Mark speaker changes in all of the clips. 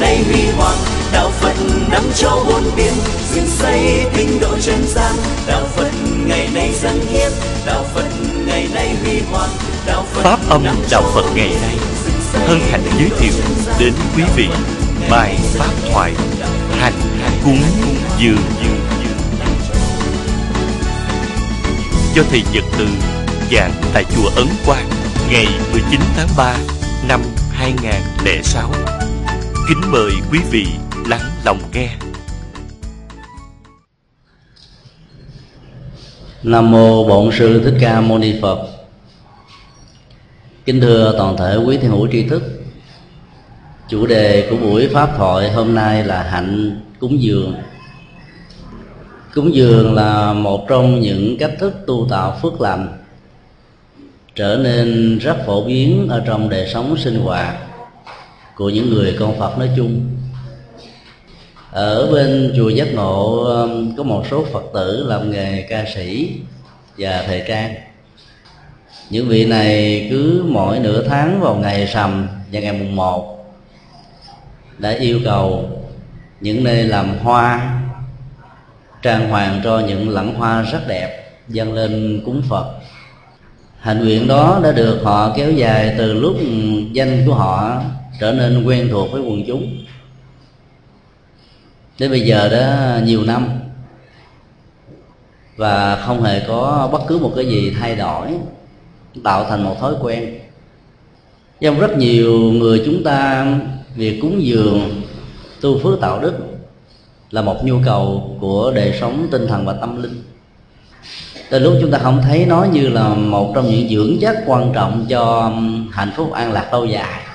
Speaker 1: ngày nay huy hoàng đạo phật nắm cho bốn biển dựng xây tinh độ chân gian. Đạo phật ngày nay dân hiến đạo phật ngày nay huy hoàng đạo phật
Speaker 2: pháp âm đạo phật ngày nay. hân hạnh giới thiệu đến quý vị bài pháp thoại hành cúng dường do thầy Nhật Từ giảng tại chùa Ấn Quang ngày 19 tháng 3 năm 2006. Kính mời quý vị lắng lòng nghe.
Speaker 3: Nam mô Bổn sư Thích Ca Mâu Ni Phật. Kính thưa toàn thể quý thiên hữu tri thức. Chủ đề của buổi pháp thoại hôm nay là hạnh cúng dường. Cúng dường là một trong những cách thức tu tạo phước lành, trở nên rất phổ biến ở trong đời sống sinh hoạt của những người con Phật nói chung. Ở bên chùa giác ngộ um, có một số phật tử làm nghề ca sĩ và thời trang những vị này cứ mỗi nửa tháng vào ngày sầm và ngày mùng một đã yêu cầu những nơi làm hoa trang hoàng cho những lẵng hoa rất đẹp dâng lên cúng phật. Hạnh nguyện đó đã được họ kéo dài từ lúc danh của họ trở nên quen thuộc với quần chúng. Đến bây giờ đó, nhiều năm. Và không hề có bất cứ một cái gì thay đổi, tạo thành một thói quen. Trong rất nhiều người chúng ta, việc cúng dường, tu phước tạo đức là một nhu cầu của đời sống tinh thần và tâm linh. Từ lúc chúng ta không thấy nó như là một trong những dưỡng chất quan trọng cho hạnh phúc an lạc lâu dài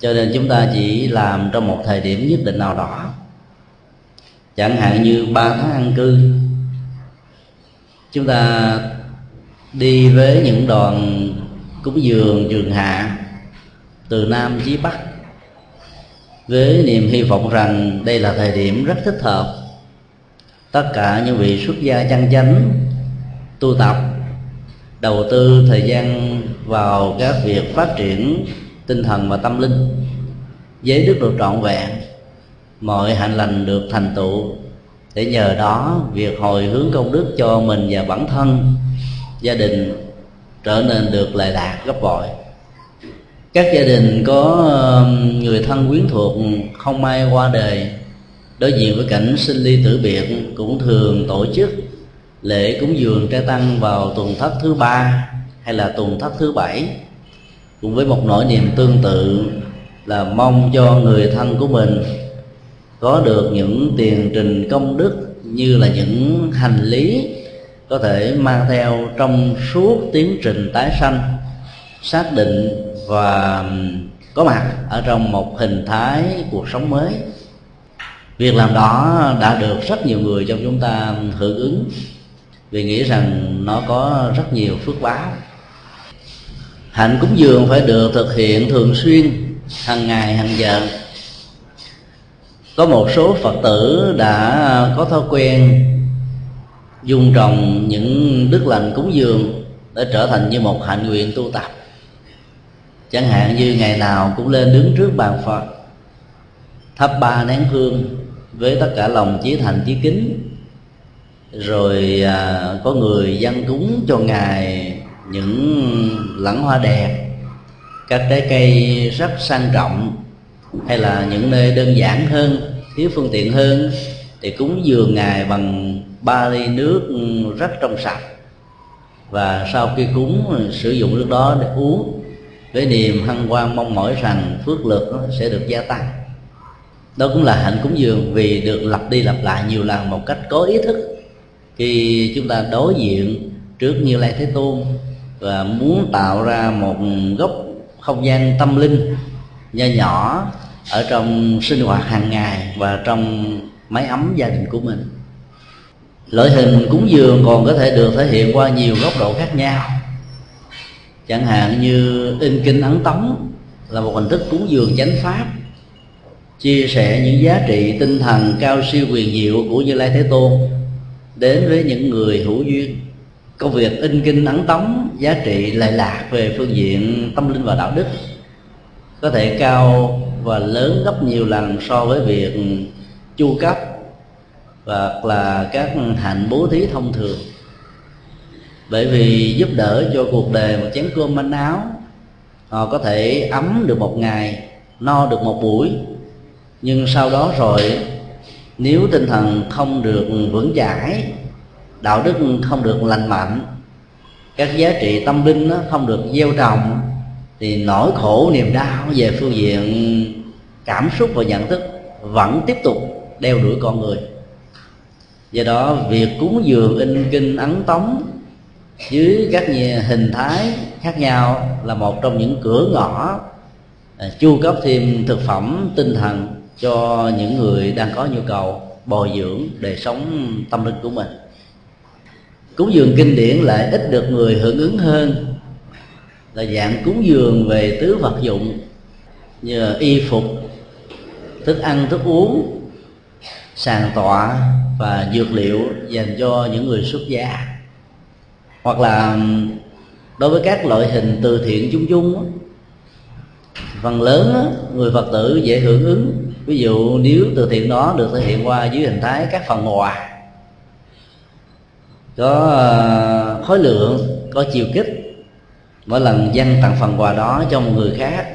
Speaker 3: cho nên chúng ta chỉ làm trong một thời điểm nhất định nào đó. Chẳng hạn như ba tháng ăn cư, chúng ta đi với những đoàn cúng dường trường hạ từ nam chí bắc với niềm hy vọng rằng đây là thời điểm rất thích hợp. Tất cả những vị xuất gia chân chánh, tu tập, đầu tư thời gian vào các việc phát triển tinh thần và tâm linh. Giới đức được trọn vẹn, mọi hạnh lành được thành tựu. Để nhờ đó, việc hồi hướng công đức cho mình và bản thân, gia đình trở nên được lệ lạc, gấp bội. Các gia đình có người thân quyến thuộc không may qua đời, đối diện với cảnh sinh ly tử biệt cũng thường tổ chức lễ cúng dường trai tăng vào tuần thất thứ ba hay là tuần thất thứ bảy cùng với một nỗi niềm tương tự là mong cho người thân của mình có được những tiền trình công đức như là những hành lý có thể mang theo trong suốt tiến trình tái sanh, xác định và có mặt ở trong một hình thái cuộc sống mới. Việc làm đó đã được rất nhiều người trong chúng ta hưởng ứng. Vì nghĩ rằng nó có rất nhiều phước báo hạnh cúng dường phải được thực hiện thường xuyên hàng ngày hàng giờ. Có một số phật tử đã có thói quen dung trồng những đức lành cúng dường để trở thành như một hạnh nguyện tu tập. Chẳng hạn như ngày nào cũng lên đứng trước bàn phật thắp ba nén hương với tất cả lòng chí thành chí kính rồi à, có người dân cúng cho ngài những lẵng hoa đẹp, các trái cây rất sang trọng, hay là những nơi đơn giản hơn, thiếu phương tiện hơn, thì cúng dường ngài bằng ba ly nước rất trong sạch. Và sau khi cúng, sử dụng nước đó để uống, với niềm hân hoan mong mỏi rằng phước lực nó sẽ được gia tăng. Đó cũng là hạnh cúng dường vì được lặp đi lặp lại nhiều lần một cách có ý thức khi chúng ta đối diện trước như lai thế tôn và muốn tạo ra một góc không gian tâm linh nho nhỏ ở trong sinh hoạt hàng ngày và trong máy ấm gia đình của mình. Loại hình cúng dường còn có thể được thể hiện qua nhiều góc độ khác nhau. Chẳng hạn như in kinh ấn tống là một hình thức cúng dường chánh pháp, chia sẻ những giá trị tinh thần cao siêu quyền diệu của như lai thế tôn đến với những người hữu duyên công việc in kinh ấn tống giá trị lệ lạc về phương diện tâm linh và đạo đức. Có thể cao và lớn gấp nhiều lần so với việc chu cấp hoặc là các hạnh bố thí thông thường. Bởi vì giúp đỡ cho cuộc đời một chén cơm manh áo, họ có thể ấm được một ngày, no được một buổi. Nhưng sau đó rồi, nếu tinh thần không được vững chãi đạo đức không được lành mạnh, các giá trị tâm linh nó không được gieo trồng, thì nỗi khổ niềm đau về phương diện cảm xúc và nhận thức vẫn tiếp tục đeo đuổi con người. Do đó, việc cúng dường in kinh ấn tống dưới các hình thái khác nhau là một trong những cửa ngõ à, chu cấp thêm thực phẩm tinh thần cho những người đang có nhu cầu bồi dưỡng đời sống tâm linh của mình cúng dường kinh điển lại ít được người hưởng ứng hơn. Là dạng cúng dường về tứ vật dụng như y phục, thức ăn, thức uống, sàn tọa và dược liệu dành cho những người xuất gia. Hoặc là, đối với các loại hình từ thiện chung chung phần lớn người phật tử dễ hưởng ứng. Ví dụ, nếu từ thiện đó được thể hiện qua dưới hình thái các phần quà có ờ, khối lượng, có chiều kích. Mỗi lần dân tặng phần quà đó cho một người khác,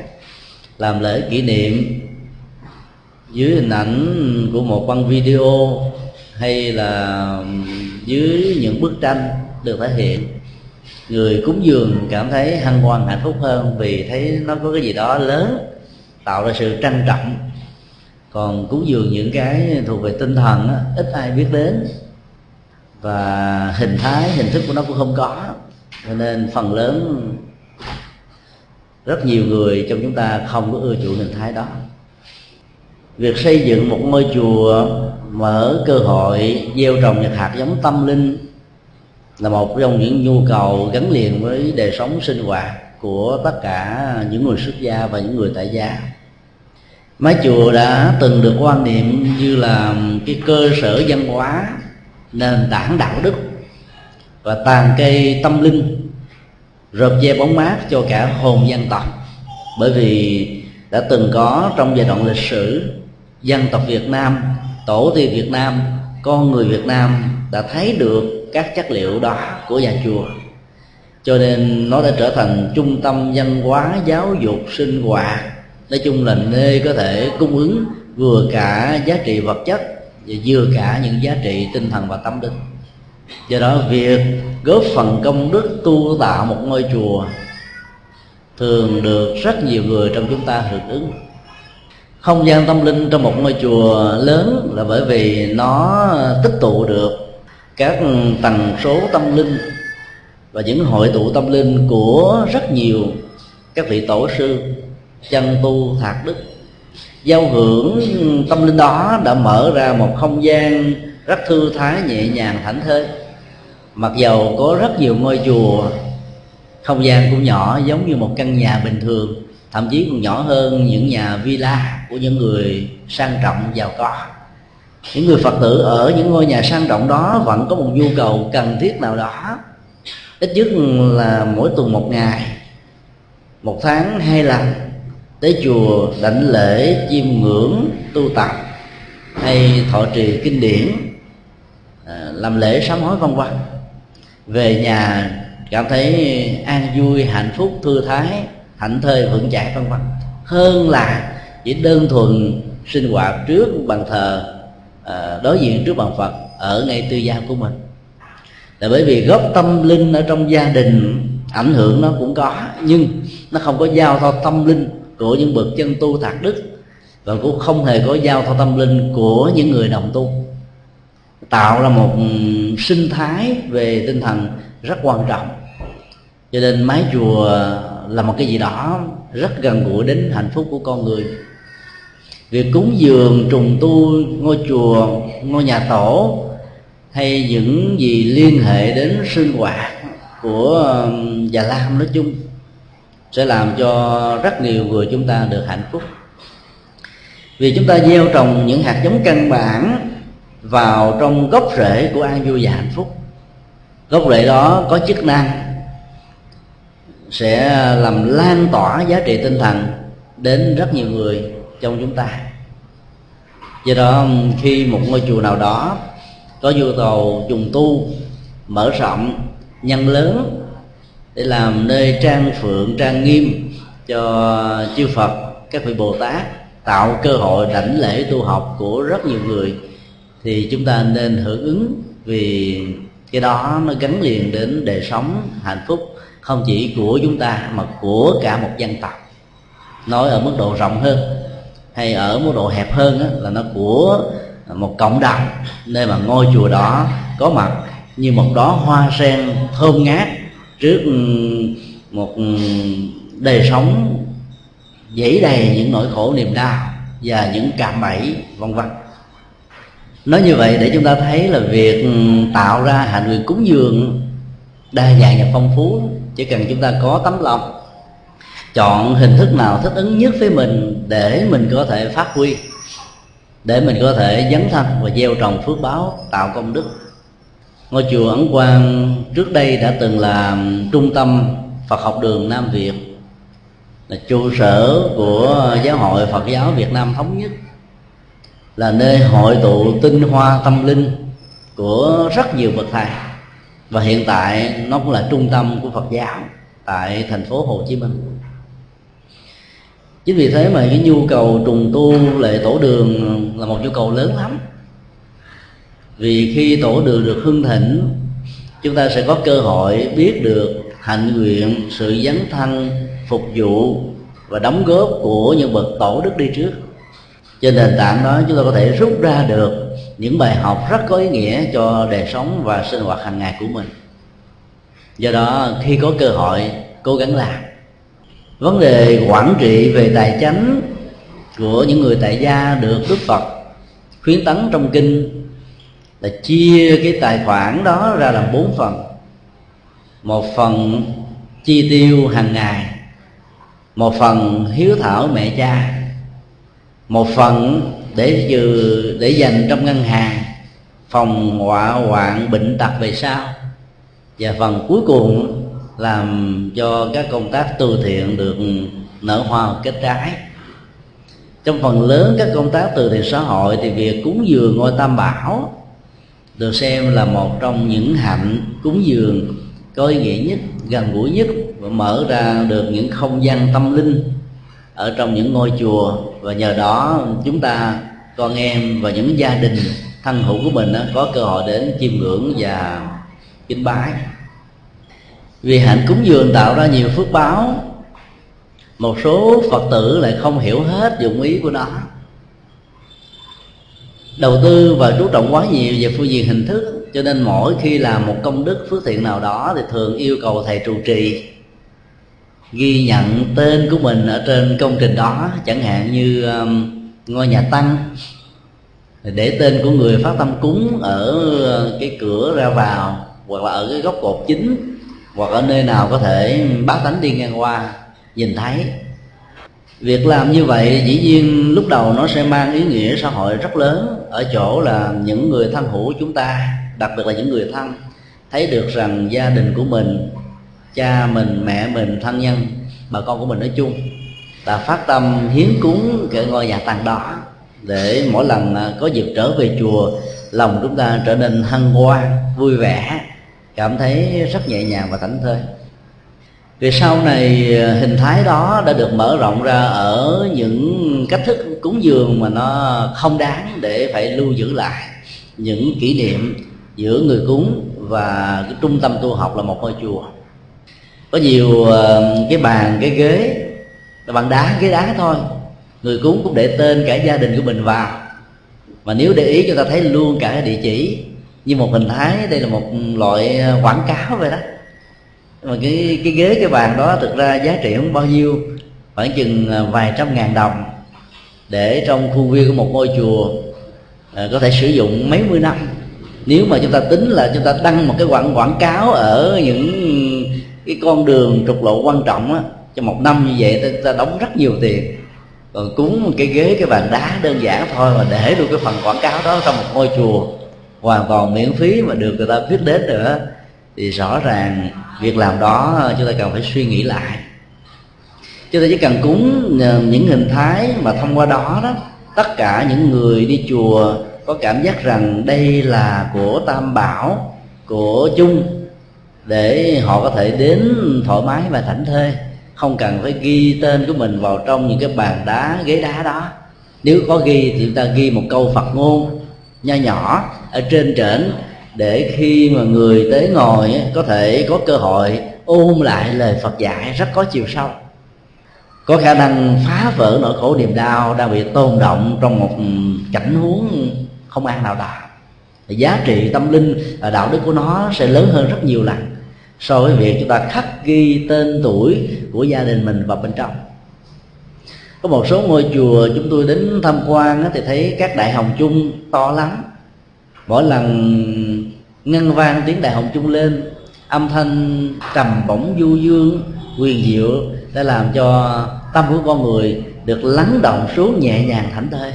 Speaker 3: làm lễ kỷ niệm dưới hình ảnh của một băng video hay là dưới những bức tranh được thể hiện. Người cúng dường cảm thấy hân hoan, hạnh phúc hơn vì thấy nó có cái gì đó lớn, tạo ra sự trân trọng. Còn cúng dường những cái thuộc về tinh thần ít ai biết đến và hình thái, hình thức của nó cũng không có. Cho nên phần lớn rất nhiều người trong chúng ta không có ưa chuộng hình thái đó. Việc xây dựng một ngôi chùa, mở cơ hội, gieo trồng những hạt giống tâm linh là một trong những nhu cầu gắn liền với đời sống sinh hoạt của tất cả những người xuất gia và những người tại gia. Mái chùa đã từng được quan niệm như là cái cơ sở văn hóa nền tảng đạo đức và tàn cây tâm linh rợp che bóng mát cho cả hồn dân tộc. Bởi vì đã từng có trong giai đoạn lịch sử, dân tộc Việt Nam, tổ tiên Việt Nam, con người Việt Nam đã thấy được các chất liệu đó của nhà chùa. Cho nên nó đã trở thành trung tâm văn hóa giáo dục sinh hoạt, nói chung là nơi có thể cung ứng vừa cả giá trị vật chất và vừa cả những giá trị tinh thần và tâm linh. Do đó, việc góp phần công đức tu tạo một ngôi chùa thường được rất nhiều người trong chúng ta hưởng ứng. Không gian tâm linh trong một ngôi chùa lớn là bởi vì nó tích tụ được các tần số tâm linh và những hội tụ tâm linh của rất nhiều các vị tổ sư chân tu, thạc đức giao hưởng tâm linh đó đã mở ra một không gian rất thư thái, nhẹ nhàng, thảnh thơi. Mặc dầu có rất nhiều ngôi chùa, không gian cũng nhỏ, giống như một căn nhà bình thường, thậm chí còn nhỏ hơn những nhà villa của những người sang trọng giàu có. Những người phật tử ở những ngôi nhà sang trọng đó vẫn có một nhu cầu cần thiết nào đó. Ít nhất là mỗi tuần một ngày, một tháng hai lần tới chùa đảnh lễ chiêm ngưỡng tu tập hay thọ trì kinh điển à, làm lễ sám hối vân vân về nhà cảm thấy an vui, hạnh phúc, thư thái, hạnh thơi, vững chãi vân vân hơn là chỉ đơn thuần sinh hoạt trước bàn thờ à, đối diện trước bàn phật ở ngay tư gia của mình. Là bởi vì gốc tâm linh ở trong gia đình, ảnh hưởng nó cũng có, nhưng nó không có giao thoa tâm linh của những bậc chân tu thạc đức và cũng không hề có giao thoa tâm linh của những người đồng tu. Tạo ra một ừ, sinh thái về tinh thần rất quan trọng. Cho nên mái chùa là một cái gì đó rất gần gũi đến hạnh phúc của con người. Việc cúng dường, trùng tu, ngôi chùa, ngôi nhà tổ hay những gì liên hệ đến sinh hoạt của ừ, già lam nói chung sẽ làm cho rất nhiều người chúng ta được hạnh phúc. Vì chúng ta gieo trồng những hạt giống căn bản vào trong gốc rễ của an vui và hạnh phúc. Gốc rễ đó có chức năng sẽ làm lan tỏa giá trị tinh thần đến rất nhiều người trong chúng ta. Do đó, khi một ngôi chùa nào đó có nhu cầu trùng tu, mở rộng, nhân lớn để làm nơi trang phượng trang nghiêm cho chư Phật các vị Bồ Tát tạo cơ hội đảnh lễ tu học của rất nhiều người. Thì chúng ta nên hưởng ứng vì cái đó nó gắn liền đến đời sống hạnh phúc không chỉ của chúng ta mà của cả một dân tộc. Nói ở mức độ rộng hơn hay ở mức độ hẹp hơn đó, là nó của một cộng đồng. Nơi mà ngôi chùa đó có mặt như một đóa hoa sen thơm ngát trước ừ, một ừ, đời sống dẫy đầy những nỗi khổ niềm đau và những cạm bẫy, vân vân. Nói như vậy để chúng ta thấy là việc ừ, tạo ra hạnh nguyện cúng dường đa dạng và phong phú, chỉ cần chúng ta có tấm lòng, chọn hình thức nào thích ứng nhất với mình để mình có thể phát huy, để mình có thể dấn thân và gieo trồng phước báo, tạo công đức ngôi chùa ấn quang trước đây đã từng là trung tâm phật học đường nam việt, là trụ sở của giáo hội phật giáo việt nam thống nhất, là nơi hội tụ tinh hoa tâm linh của rất nhiều bậc thầy. Và hiện tại nó cũng là trung tâm của phật giáo tại thành phố hồ chí minh. Chính vì thế mà cái nhu cầu trùng tu lệ tổ đường là một nhu cầu lớn lắm vì khi tổ đường được hưng thịnh, chúng ta sẽ có cơ hội biết được hạnh nguyện, sự dấn thân, phục vụ và đóng góp của những bậc tổ đức đi trước. Trên nền tảng đó, chúng ta có thể rút ra được những bài học rất có ý nghĩa cho đời sống và sinh hoạt hàng ngày của mình. Do đó, khi có cơ hội, cố gắng làm. Vấn đề quản trị về tài chánh của những người tại gia được đức phật khuyến tấn trong kinh là chia cái tài khoản đó ra làm bốn phần. Một phần chi tiêu hàng ngày, một phần hiếu thảo mẹ cha, một phần để trừ, để dành trong ngân hàng, phòng họa hoạn bệnh tật về sau. Và phần cuối cùng làm cho các công tác từ thiện được nở hoa kết trái. Trong phần lớn các công tác từ thiện xã hội thì việc cúng dường ngôi tam bảo được xem là một trong những hạnh cúng dường có ý nghĩa nhất, gần gũi nhất, và mở ra được những không gian tâm linh ở trong những ngôi chùa. Và nhờ đó, chúng ta, con em và những gia đình thân hữu của mình có cơ hội đến chiêm ngưỡng và kính bái. Vì hạnh cúng dường tạo ra nhiều phước báo, một số phật tử lại không hiểu hết dụng ý của nó đầu tư và chú trọng quá nhiều về phương diện hình thức. Cho nên mỗi khi làm một công đức phước thiện nào đó thì thường yêu cầu thầy trụ trì ghi nhận tên của mình ở trên công trình đó. Chẳng hạn như um, ngôi nhà tăng. Để tên của người phát tâm cúng ở uh, cái cửa ra vào hoặc là ở cái góc cột chính hoặc ở nơi nào có thể bác tánh đi ngang qua nhìn thấy việc làm như vậy dĩ nhiên lúc đầu nó sẽ mang ý nghĩa xã hội rất lớn ở chỗ là những người thân hữu chúng ta, đặc biệt là những người thân thấy được rằng gia đình của mình, cha mình, mẹ mình, thân nhân, bà con của mình nói chung là phát tâm hiến cúng cái ngôi nhà tàn đó để mỗi lần có dịp trở về chùa, lòng chúng ta trở nên hân hoan, vui vẻ, cảm thấy rất nhẹ nhàng và thảnh thơi vì sau này à, hình thái đó đã được mở rộng ra ở những cách thức cúng dường mà nó không đáng để phải lưu giữ lại. Những kỷ niệm giữa người cúng và cái trung tâm tu học là một ngôi chùa. Có nhiều à, cái bàn, cái ghế, là bằng đá, ghế đá thôi. Người cúng cũng để tên cả gia đình của mình vào. Và nếu để ý, chúng ta thấy luôn cả địa chỉ như một hình thái, đây là một loại à, quảng cáo vậy đó mà cái cái ghế cái bàn đó thực ra giá trị không bao nhiêu khoảng chừng à, vài trăm ngàn đồng để trong khuôn viên của một ngôi chùa à, có thể sử dụng mấy mươi năm. Nếu mà chúng ta tính là chúng ta đăng một cái quảng quảng cáo ở những cái con đường trục lộ quan trọng á cho một năm như vậy ta, ta đóng rất nhiều tiền. Còn cúng một cái ghế cái bàn đá đơn giản thôi mà để luôn cái phần quảng cáo đó trong một ngôi chùa hoàn toàn miễn phí mà được người ta biết đến nữa thì rõ ràng việc làm đó ờ, chúng ta cần phải suy nghĩ lại. Chúng ta chỉ cần cúng ờ, những hình thái mà thông qua đó đó, tất cả những người đi chùa có cảm giác rằng đây là của tam bảo, của chung, để họ có thể đến thoải mái và thảnh thơi. Không cần phải ghi tên của mình vào trong những cái bàn đá, ghế đá đó. Nếu có ghi thì chúng ta ghi một câu phật ngôn nho nhỏ ở trên trển để khi mà người tới ngồi có thể có cơ hội ôm lại lời phật dạy rất có chiều sâu. Có khả năng phá vỡ nỗi khổ niềm đau đang bị tồn động trong một cảnh huống không an nào đó. Giá trị tâm linh và đạo đức của nó sẽ lớn hơn rất nhiều lần so với việc chúng ta khắc ghi tên tuổi của gia đình mình vào bên trong. Có một số ngôi chùa chúng tôi đến tham quan thì thấy các đại hồng chung to lắm mỗi lần ngân vang tiếng đại hồng chung lên, âm thanh trầm bổng du dương, quyền diệu đã làm cho tâm của con người được lắng động xuống nhẹ nhàng thảnh thơi.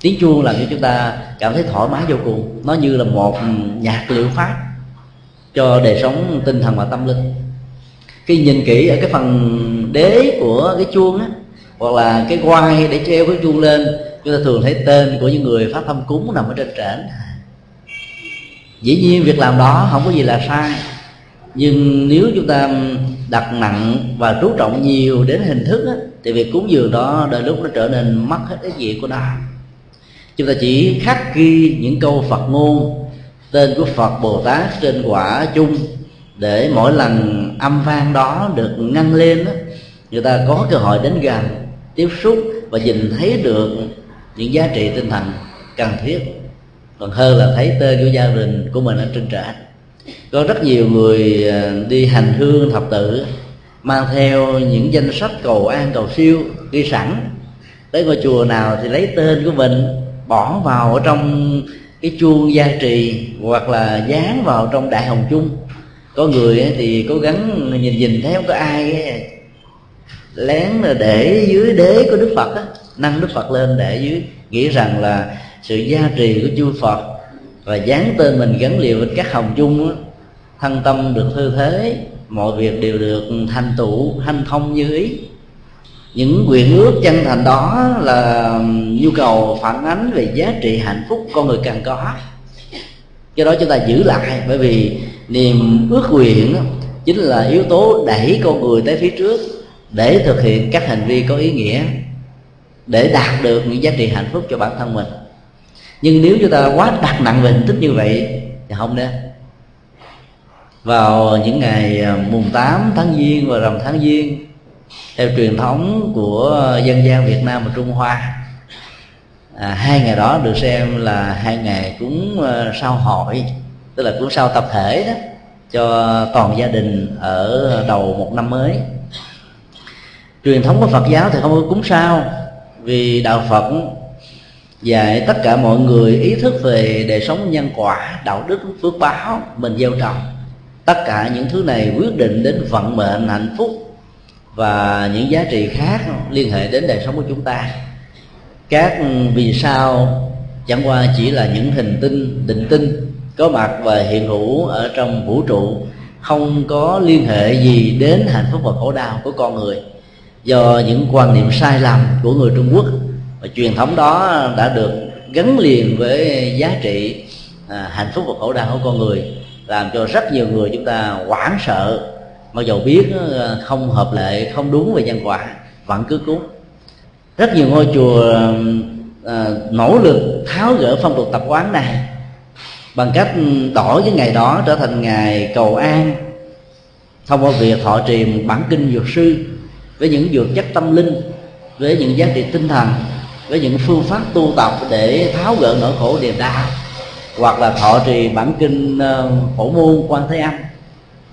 Speaker 3: Tiếng chuông làm cho chúng ta cảm thấy thoải mái vô cùng. Nó như là một nhạc liệu pháp cho đời sống tinh thần và tâm linh. Khi nhìn kỹ ở cái phần đế của cái chuông á, hoặc là cái quai để treo cái chuông lên, chúng ta thường thấy tên của những người phát thâm cúng nằm ở trên trển dĩ nhiên việc làm đó không có gì là sai. Nhưng nếu chúng ta đặt nặng và chú trọng nhiều đến hình thức á, thì việc cúng dường đó đôi lúc nó trở nên mất hết ý nghĩa của nó. Chúng ta chỉ khắc ghi những câu phật ngôn tên của phật bồ tát trên quả chung để mỗi lần âm vang đó được ngăn lên đó, người ta có cơ hội đến gần tiếp xúc và nhìn thấy được những giá trị tinh thần cần thiết còn hơn là thấy tên của gia đình của mình ở trên trển có rất nhiều người à, đi hành hương, thập tự mang theo những danh sách cầu an, cầu siêu ghi sẵn. Tới ngôi chùa nào thì lấy tên của mình, bỏ vào ở trong cái chuông gia trì hoặc là dán vào trong đại hồng chung. Có người thì cố gắng nhìn nhìn thấy không có ai lén để dưới đế của đức phật á, nâng đức phật lên để dưới, nghĩ rằng là sự gia trì của chư phật và dán tên mình gắn liền với các hồng chung đó, thân tâm được thư thế mọi việc đều được thành tựu hanh thông như ý. Những nguyện ước chân thành đó là nhu cầu phản ánh về giá trị hạnh phúc con người cần có. Cái đó chúng ta giữ lại bởi vì niềm ước nguyện chính là yếu tố đẩy con người tới phía trước để thực hiện các hành vi có ý nghĩa để đạt được những giá trị hạnh phúc cho bản thân mình nhưng nếu chúng ta quá đặt nặng về hình thức như vậy thì không nên. Vào những ngày à, mùng 8 tháng giêng và rằm tháng giêng theo truyền thống của dân gian Việt Nam và Trung Hoa à, hai ngày đó được xem là hai ngày cúng à, sao hội tức là cúng sao tập thể đó cho toàn gia đình ở đầu một năm mới. Truyền thống của Phật giáo thì không có cúng sao vì đạo Phật dạy tất cả mọi người ý thức về đời sống nhân quả, đạo đức, phước báo, mình gieo trồng. Tất cả những thứ này quyết định đến vận mệnh hạnh phúc và những giá trị khác liên hệ đến đời sống của chúng ta. Các vì sao chẳng qua chỉ là những hình tinh, định tinh, có mặt và hiện hữu ở trong vũ trụ, không có liên hệ gì đến hạnh phúc và khổ đau của con người. Do những quan niệm sai lầm của người trung quốc và truyền thống đó đã được gắn liền với giá trị à, hạnh phúc và khổ đau của con người làm cho rất nhiều người chúng ta hoảng sợ. Mặc dù biết à, không hợp lệ không đúng về nhân quả vẫn cứ cúng rất nhiều ngôi chùa à, nỗ lực tháo gỡ phong tục tập quán này bằng cách đổi cái ngày đó trở thành ngày cầu an thông qua việc thọ trì bản kinh dược sư với những dược chất tâm linh với những giá trị tinh thần với những phương pháp tu tập để tháo gỡ nỗi khổ niềm đau hoặc là thọ trì bản kinh ờ, phổ môn quan thế âm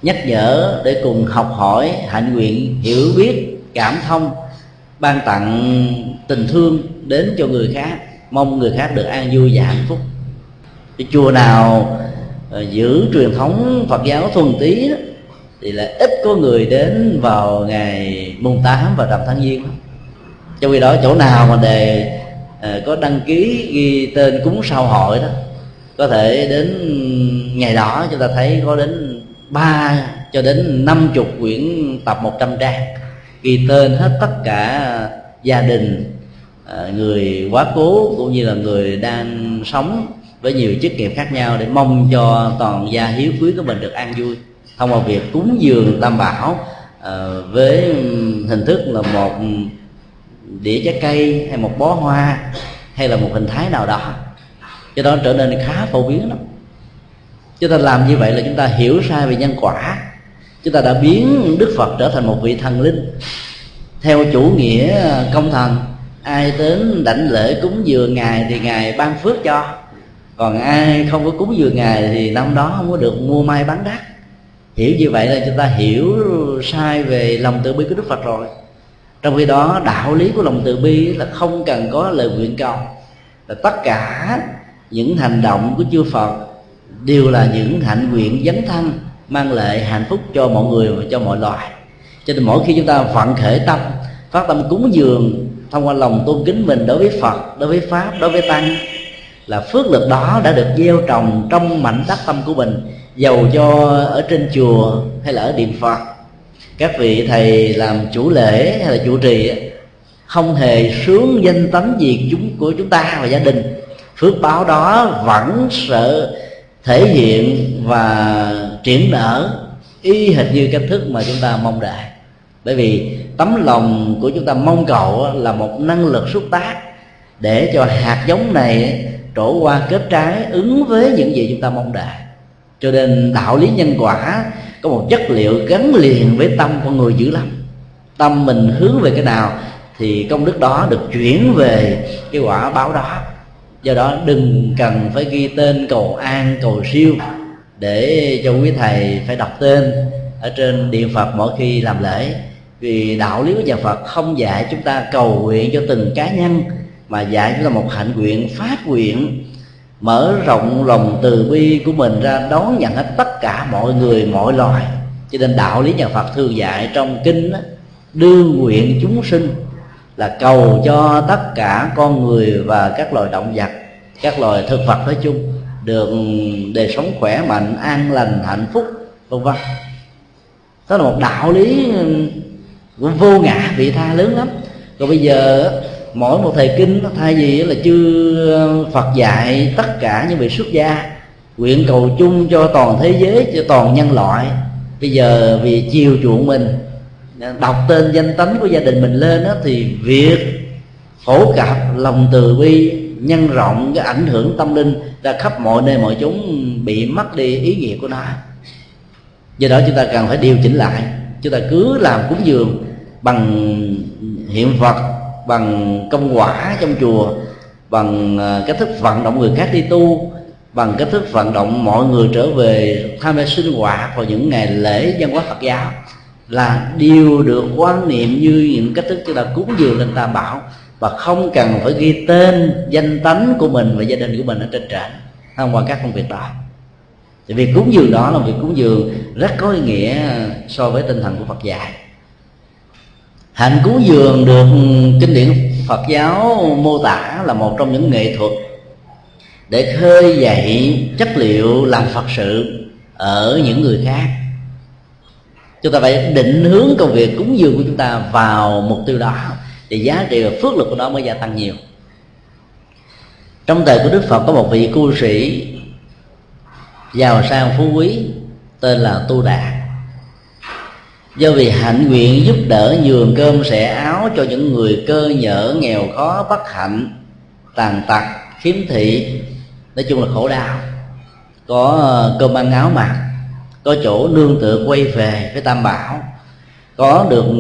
Speaker 3: nhắc nhở để cùng học hỏi hạnh nguyện hiểu biết cảm thông ban tặng tình thương đến cho người khác. Mong người khác được an vui và hạnh phúc. Cái chùa nào ờ, giữ truyền thống Phật giáo thuần tí đó, thì là ít có người đến vào ngày mùng 8 và rằm tháng giêng trong khi đó, chỗ nào mà đề ờ, có đăng ký ghi tên cúng sau hội đó, có thể đến ngày đó chúng ta thấy có đến ba cho đến năm chục quyển tập một trăm trang, ghi tên hết tất cả gia đình ờ, người quá cố cũng như là người đang sống với nhiều chức nghiệp khác nhau để mong cho toàn gia hiếu quý của mình được an vui. Thông qua việc cúng dường tam bảo ờ, với hình thức là một đĩa trái cây hay một bó hoa hay là một hình thái nào đó. Cho đó trở nên khá phổ biến lắm. Chúng ta làm như vậy là chúng ta hiểu sai về nhân quả. Chúng ta đã biến đức phật trở thành một vị thần linh. Theo chủ nghĩa công thần, ai đến đảnh lễ cúng dường ngài thì ngài ban phước cho. Còn ai không có cúng dường ngài thì năm đó không có được mua may bán đắt. Hiểu như vậy là chúng ta hiểu sai về lòng từ bi của đức phật rồi trong khi đó, đạo lý của lòng từ bi là không cần có lời nguyện cầu. Là tất cả những hành động của chư phật đều là những hạnh nguyện dấn thân, mang lại hạnh phúc cho mọi người và cho mọi loài. Cho nên mỗi khi chúng ta vận khởi tâm, phát tâm cúng dường thông qua lòng tôn kính mình đối với phật, đối với pháp, đối với tăng, là phước lực đó đã được gieo trồng trong mảnh đất tâm của mình, dầu cho ở trên chùa hay là ở điện phật các vị thầy làm chủ lễ hay là chủ trì không hề sướng danh tánh gì chúng, của chúng ta và gia đình. Phước báo đó vẫn sợ thể hiện và triển nở y hệt như cách thức mà chúng ta mong đợi. Bởi vì tấm lòng của chúng ta mong cầu là một năng lực xúc tác để cho hạt giống này trổ qua kết trái ứng với những gì chúng ta mong đợi. Cho nên đạo lý nhân quả có một chất liệu gắn liền với tâm con người dữ lắm. Tâm mình hướng về cái nào thì công đức đó được chuyển về cái quả báo đó. Do đó đừng cần phải ghi tên cầu an, cầu siêu để cho quý thầy phải đọc tên ở trên điện phật mỗi khi làm lễ. Vì đạo lý của nhà phật không dạy chúng ta cầu nguyện cho từng cá nhân, mà dạy chúng ta một hạnh nguyện, phát nguyện mở rộng lòng từ bi của mình ra đón nhận hết tất cả mọi người mọi loài. Cho nên đạo lý nhà phật thường dạy trong kinh đó, đương nguyện chúng sinh là cầu cho tất cả con người và các loài động vật các loài thực vật nói chung được đời sống khỏe mạnh an lành hạnh phúc vân vân. Đó là một đạo lý cũng vô ngã vị tha lớn lắm. Còn bây giờ mỗi một thời kinh thay vì là chư Phật dạy tất cả những vị xuất gia nguyện cầu chung cho toàn thế giới cho toàn nhân loại bây giờ vì chiều chuộng mình đọc tên danh tánh của gia đình mình lên đó, thì việc phổ cập lòng từ bi nhân rộng cái ảnh hưởng tâm linh ra khắp mọi nơi mọi chúng bị mất đi ý nghĩa của nó. Do đó chúng ta cần phải điều chỉnh lại chúng ta cứ làm cúng dường bằng hiện vật bằng công quả trong chùa, bằng ờ, cách thức vận động người khác đi tu, bằng cách thức vận động mọi người trở về tham gia sinh hoạt vào những ngày lễ văn hóa Phật giáo là đều được quan niệm như những cách thức chúng ta cúng dường lên tam bảo và không cần phải ghi tên danh tánh của mình và gia đình của mình ở trên trển, thông qua các công việc đó. Thì việc cúng dường đó là việc cúng dường rất có ý nghĩa ờ, so với tinh thần của Phật dạy hạnh cúng dường được kinh điển Phật giáo mô tả là một trong những nghệ thuật để khơi dậy chất liệu làm Phật sự ở những người khác. Chúng ta phải định hướng công việc cúng dường của chúng ta vào mục tiêu đó thì giá trị và phước lực của nó mới gia tăng nhiều. Trong thời của đức phật có một vị cư sĩ giàu sang phú quý, tên là tu đạt do vì hạnh nguyện giúp đỡ nhường cơm sẻ áo cho những người cơ nhở nghèo khó bất hạnh, tàn tật, khiếm thị, nói chung là khổ đau. Có ờ, cơm ăn áo mặc, có chỗ nương tựa quay về với tam bảo, có được ừ,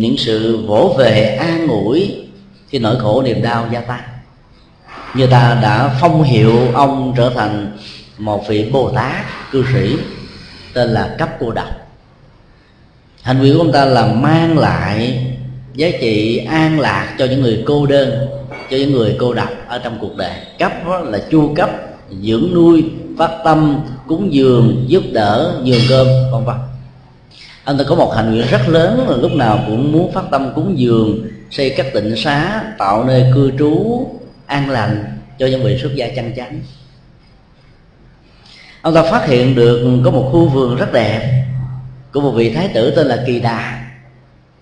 Speaker 3: những sự vỗ về an ủi khi nỗi khổ niềm đau gia tăng. Như ta đã phong hiệu ông trở thành một vị bồ tát cư sĩ, tên là cấp cô độc hành vi của ông ta là mang lại giá trị an lạc cho những người cô đơn, cho những người cô độc ở trong cuộc đời. Cấp là chu cấp, dưỡng nuôi, phát tâm, cúng dường, giúp đỡ dường cơm, vân vân. Anh ta có một hành nguyện rất lớn, là lúc nào cũng muốn phát tâm cúng dường, xây các tịnh xá, tạo nơi cư trú, an lành cho những vị xuất gia chân chánh. Ông ta phát hiện được có một khu vườn rất đẹp của một vị thái tử tên là kỳ đà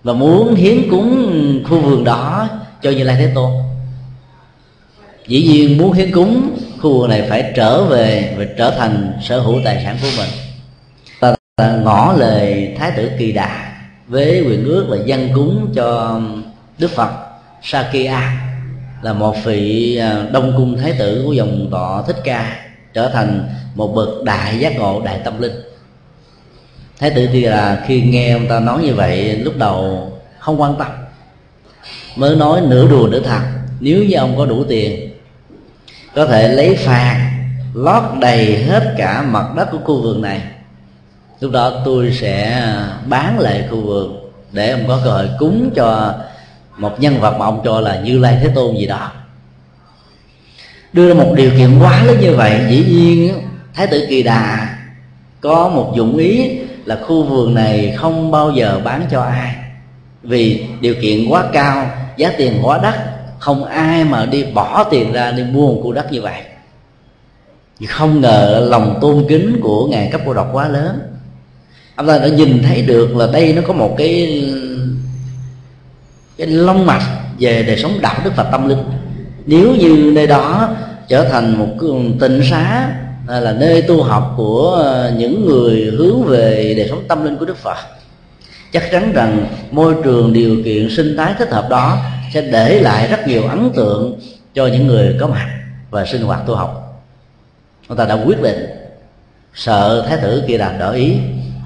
Speaker 3: và muốn hiến cúng khu vườn đó cho như lai thế tôn. Dĩ nhiên muốn hiến cúng khu vườn này phải trở về và trở thành sở hữu tài sản của mình. Ta ngỏ lời thái tử kỳ đà với quyền ước là dân cúng cho đức phật sakya là một vị à, đông cung thái tử của dòng tọa thích ca, trở thành một bậc đại giác ngộ, đại tâm linh thái tử thì là khi nghe ông ta nói như vậy, lúc đầu không quan tâm. Mới nói nửa đùa nửa thật nếu như ông có đủ tiền, có thể lấy phàn lót đầy hết cả mặt đất của khu vườn này. Lúc đó tôi sẽ bán lại khu vườn để ông có cơ hội cúng cho một nhân vật mà ông cho là như lai thế tôn gì đó. Đưa ra một điều kiện quá lớn như vậy, dĩ nhiên thái tử kỳ đà có một dụng ý là khu vườn này không bao giờ bán cho ai. Vì điều kiện quá cao, giá tiền quá đắt, không ai mà đi bỏ tiền ra đi mua một khu đất như vậy. Không ngờ lòng tôn kính của ngài cấp cô độc quá lớn. Ông ta đã nhìn thấy được là đây nó có một cái cái long mạch về đời sống đạo đức và tâm linh. Nếu như nơi đó trở thành một tịnh xá À, là nơi tu học của ờ, những người hướng về đời sống tâm linh của đức phật. Chắc chắn rằng môi trường điều kiện sinh thái thích hợp đó sẽ để lại rất nhiều ấn tượng cho những người có mặt và sinh hoạt tu học. Chúng ta đã quyết định sợ thái tử kia làm đổi ý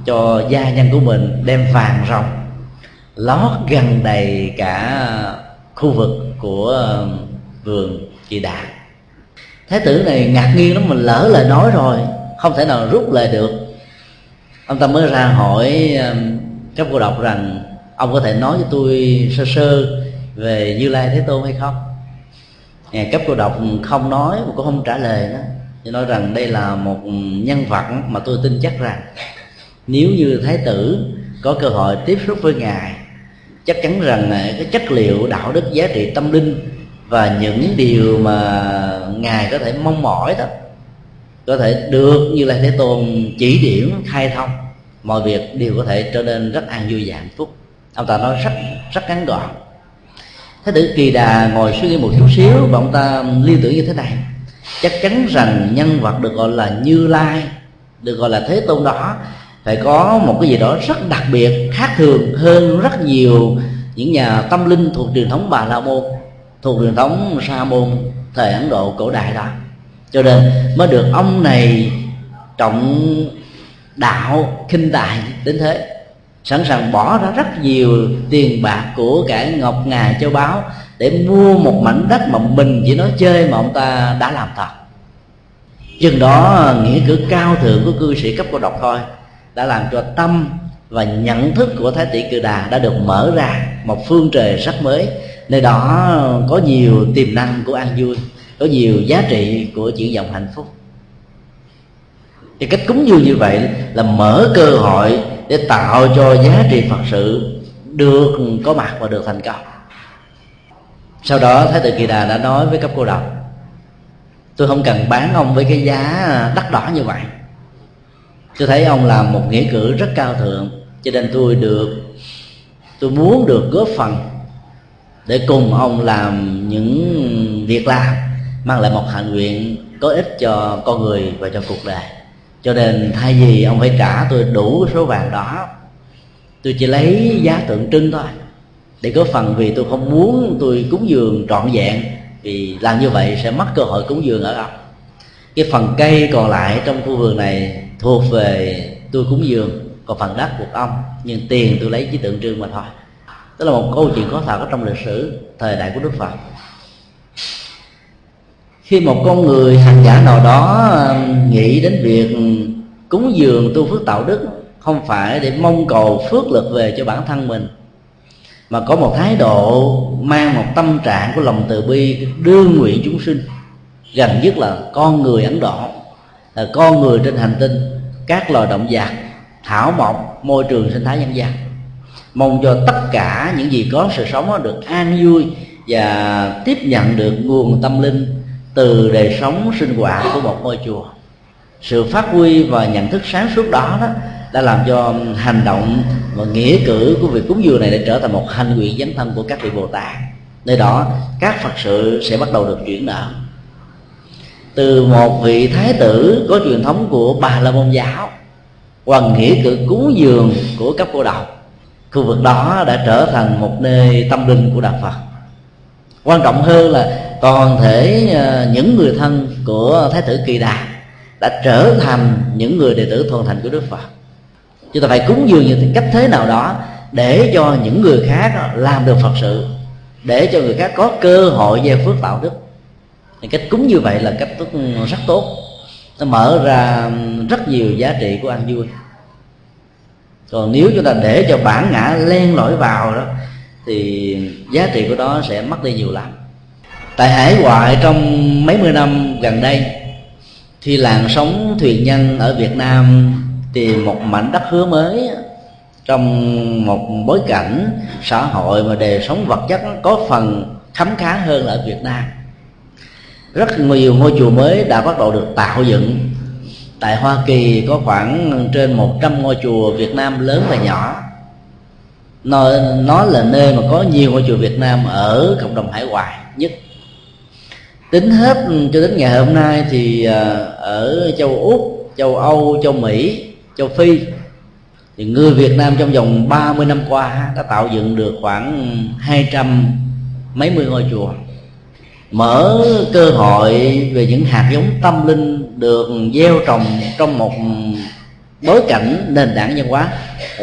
Speaker 3: cho gia nhân của mình đem vàng rồng, lót gần đầy cả khu vực của ờ, vườn kỳ đà thái tử này ngạc nhiên lắm, mình lỡ lời nói rồi, không thể nào rút lời được. Ông ta mới ra hỏi um, các cô đọc rằng, ông có thể nói cho tôi sơ sơ về như lai thế tôn hay không? Nhà cấp cô đọc không nói, mà cũng không trả lời đó thì nói rằng đây là một nhân vật mà tôi tin chắc rằng, nếu như thái tử có cơ hội tiếp xúc với ngài, chắc chắn rằng à, cái chất liệu đạo đức giá trị tâm linh và những điều mà ngài có thể mong mỏi đó, có thể được như là thế tôn chỉ điểm, khai thông, mọi việc đều có thể trở nên rất an vui và hạnh phúc. Ông ta nói rất rất ngắn gọn. Thế tử kỳ đà ngồi suy nghĩ một chút xíu, và ông ta liên tưởng như thế này. Chắc chắn rằng nhân vật được gọi là như lai, được gọi là thế tôn đó, phải có một cái gì đó rất đặc biệt, khác thường hơn rất nhiều những nhà tâm linh thuộc truyền thống bà la môn thuộc truyền thống sa môn thời ấn độ cổ đại đó. Cho nên mới được ông này trọng đạo kinh tài đến thế. Sẵn sàng bỏ ra rất nhiều tiền bạc của cả ngọc ngà châu báu để mua một mảnh đất mà mình chỉ nói chơi mà ông ta đã làm thật. Chừng đó, nghĩa cử cao thượng của cư sĩ cấp cô độc thôi, đã làm cho tâm và nhận thức của thái tỷ Cư đà đã được mở ra một phương trời sắc mới nơi đó có nhiều tiềm năng của an vui, có nhiều giá trị của chuyển dòng hạnh phúc. Thì cách cúng dường như vậy là mở cơ hội để tạo cho giá trị phật sự được có mặt và được thành công. Sau đó, thái tử kỳ đà đã nói với cấp cô độc tôi không cần bán ông với cái giá đắt đỏ như vậy. Tôi thấy ông làm một nghĩa cử rất cao thượng, cho nên tôi được, tôi muốn được góp phần để cùng ông làm những việc làm, mang lại một hạnh nguyện có ích cho con người và cho cuộc đời. Cho nên thay vì ông phải trả tôi đủ số vàng đó, tôi chỉ lấy giá tượng trưng thôi. Để có phần vì tôi không muốn tôi cúng dường trọn vẹn vì làm như vậy sẽ mất cơ hội cúng dường ở ông cái phần cây còn lại trong khu vườn này thuộc về tôi cúng dường, còn phần đất của ông, nhưng tiền tôi lấy chỉ tượng trưng mà thôi đó là một câu chuyện có thật ở trong lịch sử thời đại của đức phật. Khi một con người hành giả nào đó nghĩ đến việc cúng dường tu phước tạo đức, không phải để mong cầu phước lực về cho bản thân mình, mà có một thái độ mang một tâm trạng của lòng từ bi đưa nguyện chúng sinh, gần nhất là con người ấn độ, là con người trên hành tinh, các loài động vật, thảo mộc, môi trường sinh thái nhân gian mong cho tất cả những gì có sự sống được an vui và tiếp nhận được nguồn tâm linh từ đời sống sinh hoạt của một ngôi chùa. Sự phát huy và nhận thức sáng suốt đó đó đã làm cho hành động và nghĩa cử của việc cúng dường này đã trở thành một hành nguyện dấn thân của các vị bồ tát. Nơi đó, các phật sự sẽ bắt đầu được chuyển nở từ một vị thái tử có truyền thống của bà la môn giáo, qua nghĩa cử cúng dường của các cô độc khu vực đó đã trở thành một nơi tâm linh của đạo phật. Quan trọng hơn là toàn thể ờ, những người thân của thái tử kỳ đà đã trở thành những người đệ tử thuần thành của đức phật. Chúng ta phải cúng dường như cách thế nào đó để cho những người khác làm được phật sự, để cho người khác có cơ hội gieo phước tạo đức. Thì cách cúng như vậy là cách rất tốt, nó mở ra rất nhiều giá trị của ăn vui còn nếu chúng ta để cho bản ngã len lỏi vào đó, thì giá trị của nó sẽ mất đi nhiều lắm. Tại hải ngoại trong mấy mươi năm gần đây thì làng sống thuyền nhân ở việt nam tìm một mảnh đất hứa mới trong một bối cảnh xã hội mà đời sống vật chất có phần khấm khá hơn ở Việt Nam, rất nhiều ngôi chùa mới đã bắt đầu được tạo dựng tại Hoa Kỳ có khoảng trên 100 ngôi chùa Việt Nam lớn và nhỏ. Nó, nó là nơi mà có nhiều ngôi chùa Việt Nam ở cộng đồng hải ngoại nhất. Tính hết cho đến ngày hôm nay thì à, ở châu Úc, châu Âu, châu Mỹ, châu Phi thì người Việt Nam trong vòng 30 năm qua đã tạo dựng được khoảng 200 mấy mươi ngôi chùa. Mở cơ hội về những hạt giống tâm linh được gieo trồng trong một bối cảnh nền tảng văn hóa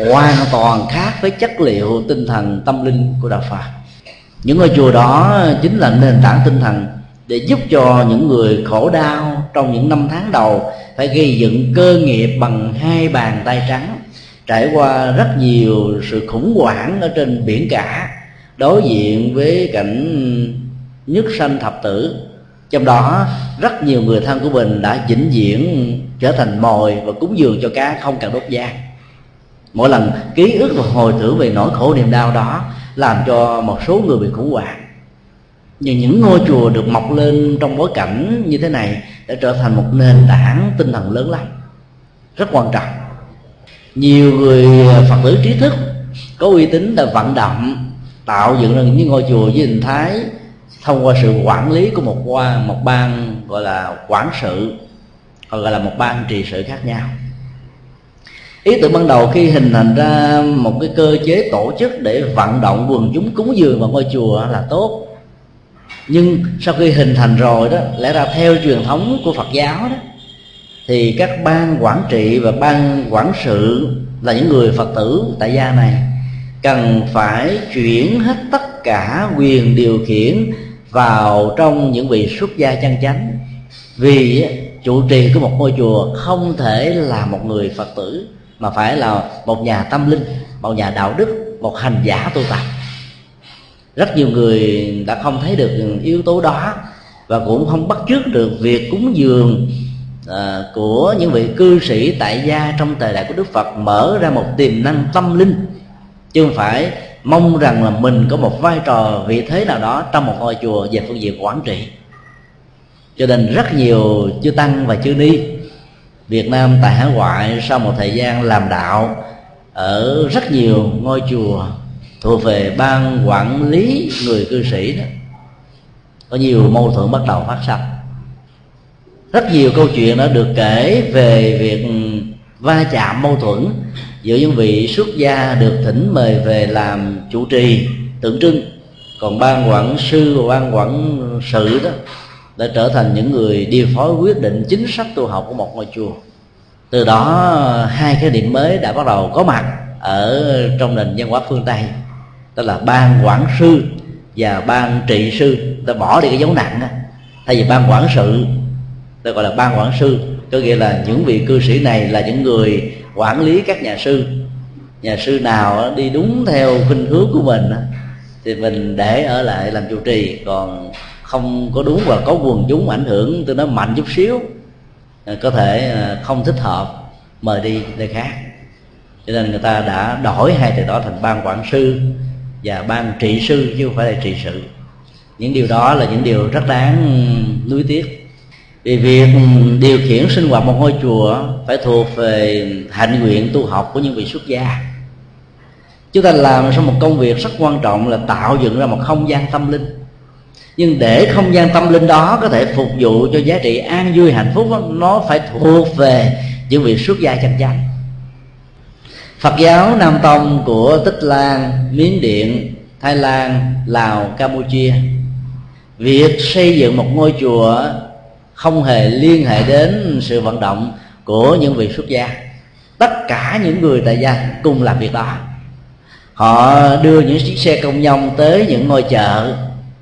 Speaker 3: hoàn toàn khác với chất liệu tinh thần tâm linh của đạo Phật. Những ngôi chùa đó chính là nền tảng tinh thần để giúp cho những người khổ đau trong những năm tháng đầu phải gây dựng cơ nghiệp bằng hai bàn tay trắng, trải qua rất nhiều sự khủng hoảng ở trên biển cả, đối diện với cảnh nhất sanh thập tử trong đó, rất nhiều người thân của mình đã vĩnh viễn trở thành mồi và cúng dường cho cá không cần đốt da. Mỗi lần ký ức và hồi tưởng về nỗi khổ niềm đau đó làm cho một số người bị khủng hoảng. Nhưng những ngôi chùa được mọc lên trong bối cảnh như thế này đã trở thành một nền tảng tinh thần lớn lắm rất quan trọng. Nhiều người phật tử trí thức có uy tín đã vận động, tạo dựng ra những ngôi chùa với hình thái thông qua sự quản lý của một quan, một ban gọi là quản sự hoặc gọi là một ban trì sự khác nhau. Ý tưởng ban đầu khi hình thành ra một cái cơ chế tổ chức để vận động quần chúng cúng dường vào ngôi chùa là tốt. Nhưng sau khi hình thành rồi đó lẽ ra theo truyền thống của phật giáo đó thì các ban quản trị và ban quản sự là những người phật tử tại gia này cần phải chuyển hết tất cả quyền điều khiển vào trong những vị xuất gia chân chánh. Vì trụ trì của một ngôi chùa không thể là một người phật tử mà phải là một nhà tâm linh một nhà đạo đức một hành giả tu tập. Rất nhiều người đã không thấy được yếu tố đó và cũng không bắt chước được việc cúng dường à, của những vị cư sĩ tại gia trong thời đại của đức phật mở ra một tiềm năng tâm linh. Chứ không phải mong rằng là mình có một vai trò vị thế nào đó trong một ngôi chùa về phương diện quản trị. Cho nên rất nhiều chư tăng và chư ni Việt Nam tại hải ngoại sau một thời gian làm đạo ở rất nhiều ngôi chùa thuộc về ban quản lý người cư sĩ đó, có nhiều mâu thuẫn bắt đầu phát sinh. Rất nhiều câu chuyện đã được kể về việc va chạm mâu thuẫn giữa những vị xuất gia được thỉnh mời về làm chủ trì, tượng trưng, còn ban quản sư và ban quản sự đó đã trở thành những người điều phối quyết định chính sách tu học của một ngôi chùa. Từ đó, hai cái điểm mới đã bắt đầu có mặt ở trong nền văn hóa phương tây, đó là ban quản sư và ban trị sư ta bỏ đi cái dấu nặng thay vì ban quản sự ta gọi là ban quản sư, có nghĩa là những vị cư sĩ này là những người quản lý các nhà sư. Nhà sư nào đi đúng theo khuynh hướng của mình thì mình để ở lại làm chủ trì. Còn không có đúng và có quần chúng ảnh hưởng tôi nói mạnh chút xíu à, có thể à, không thích hợp, mời đi nơi khác. Cho nên người ta đã đổi hai từ đó thành ban quản sư và ban trị sư, chứ không phải là trị sự. Những điều đó là những điều rất đáng nuối tiếc vì việc điều khiển sinh hoạt một ngôi chùa phải thuộc về hạnh nguyện tu học của những vị xuất gia. Chúng ta làm xong một công việc rất quan trọng là tạo dựng ra một không gian tâm linh. Nhưng để không gian tâm linh đó có thể phục vụ cho giá trị an vui hạnh phúc đó, nó phải thuộc về những vị xuất gia chân chánh Phật giáo Nam Tông của Tích Lan, Miến Điện, Thái Lan, Lào, Campuchia Việc xây dựng một ngôi chùa không hề liên hệ đến sự vận động của những vị xuất gia. Tất cả những người tại gia cùng làm việc đó. Họ đưa những chiếc xe công nhân tới những ngôi chợ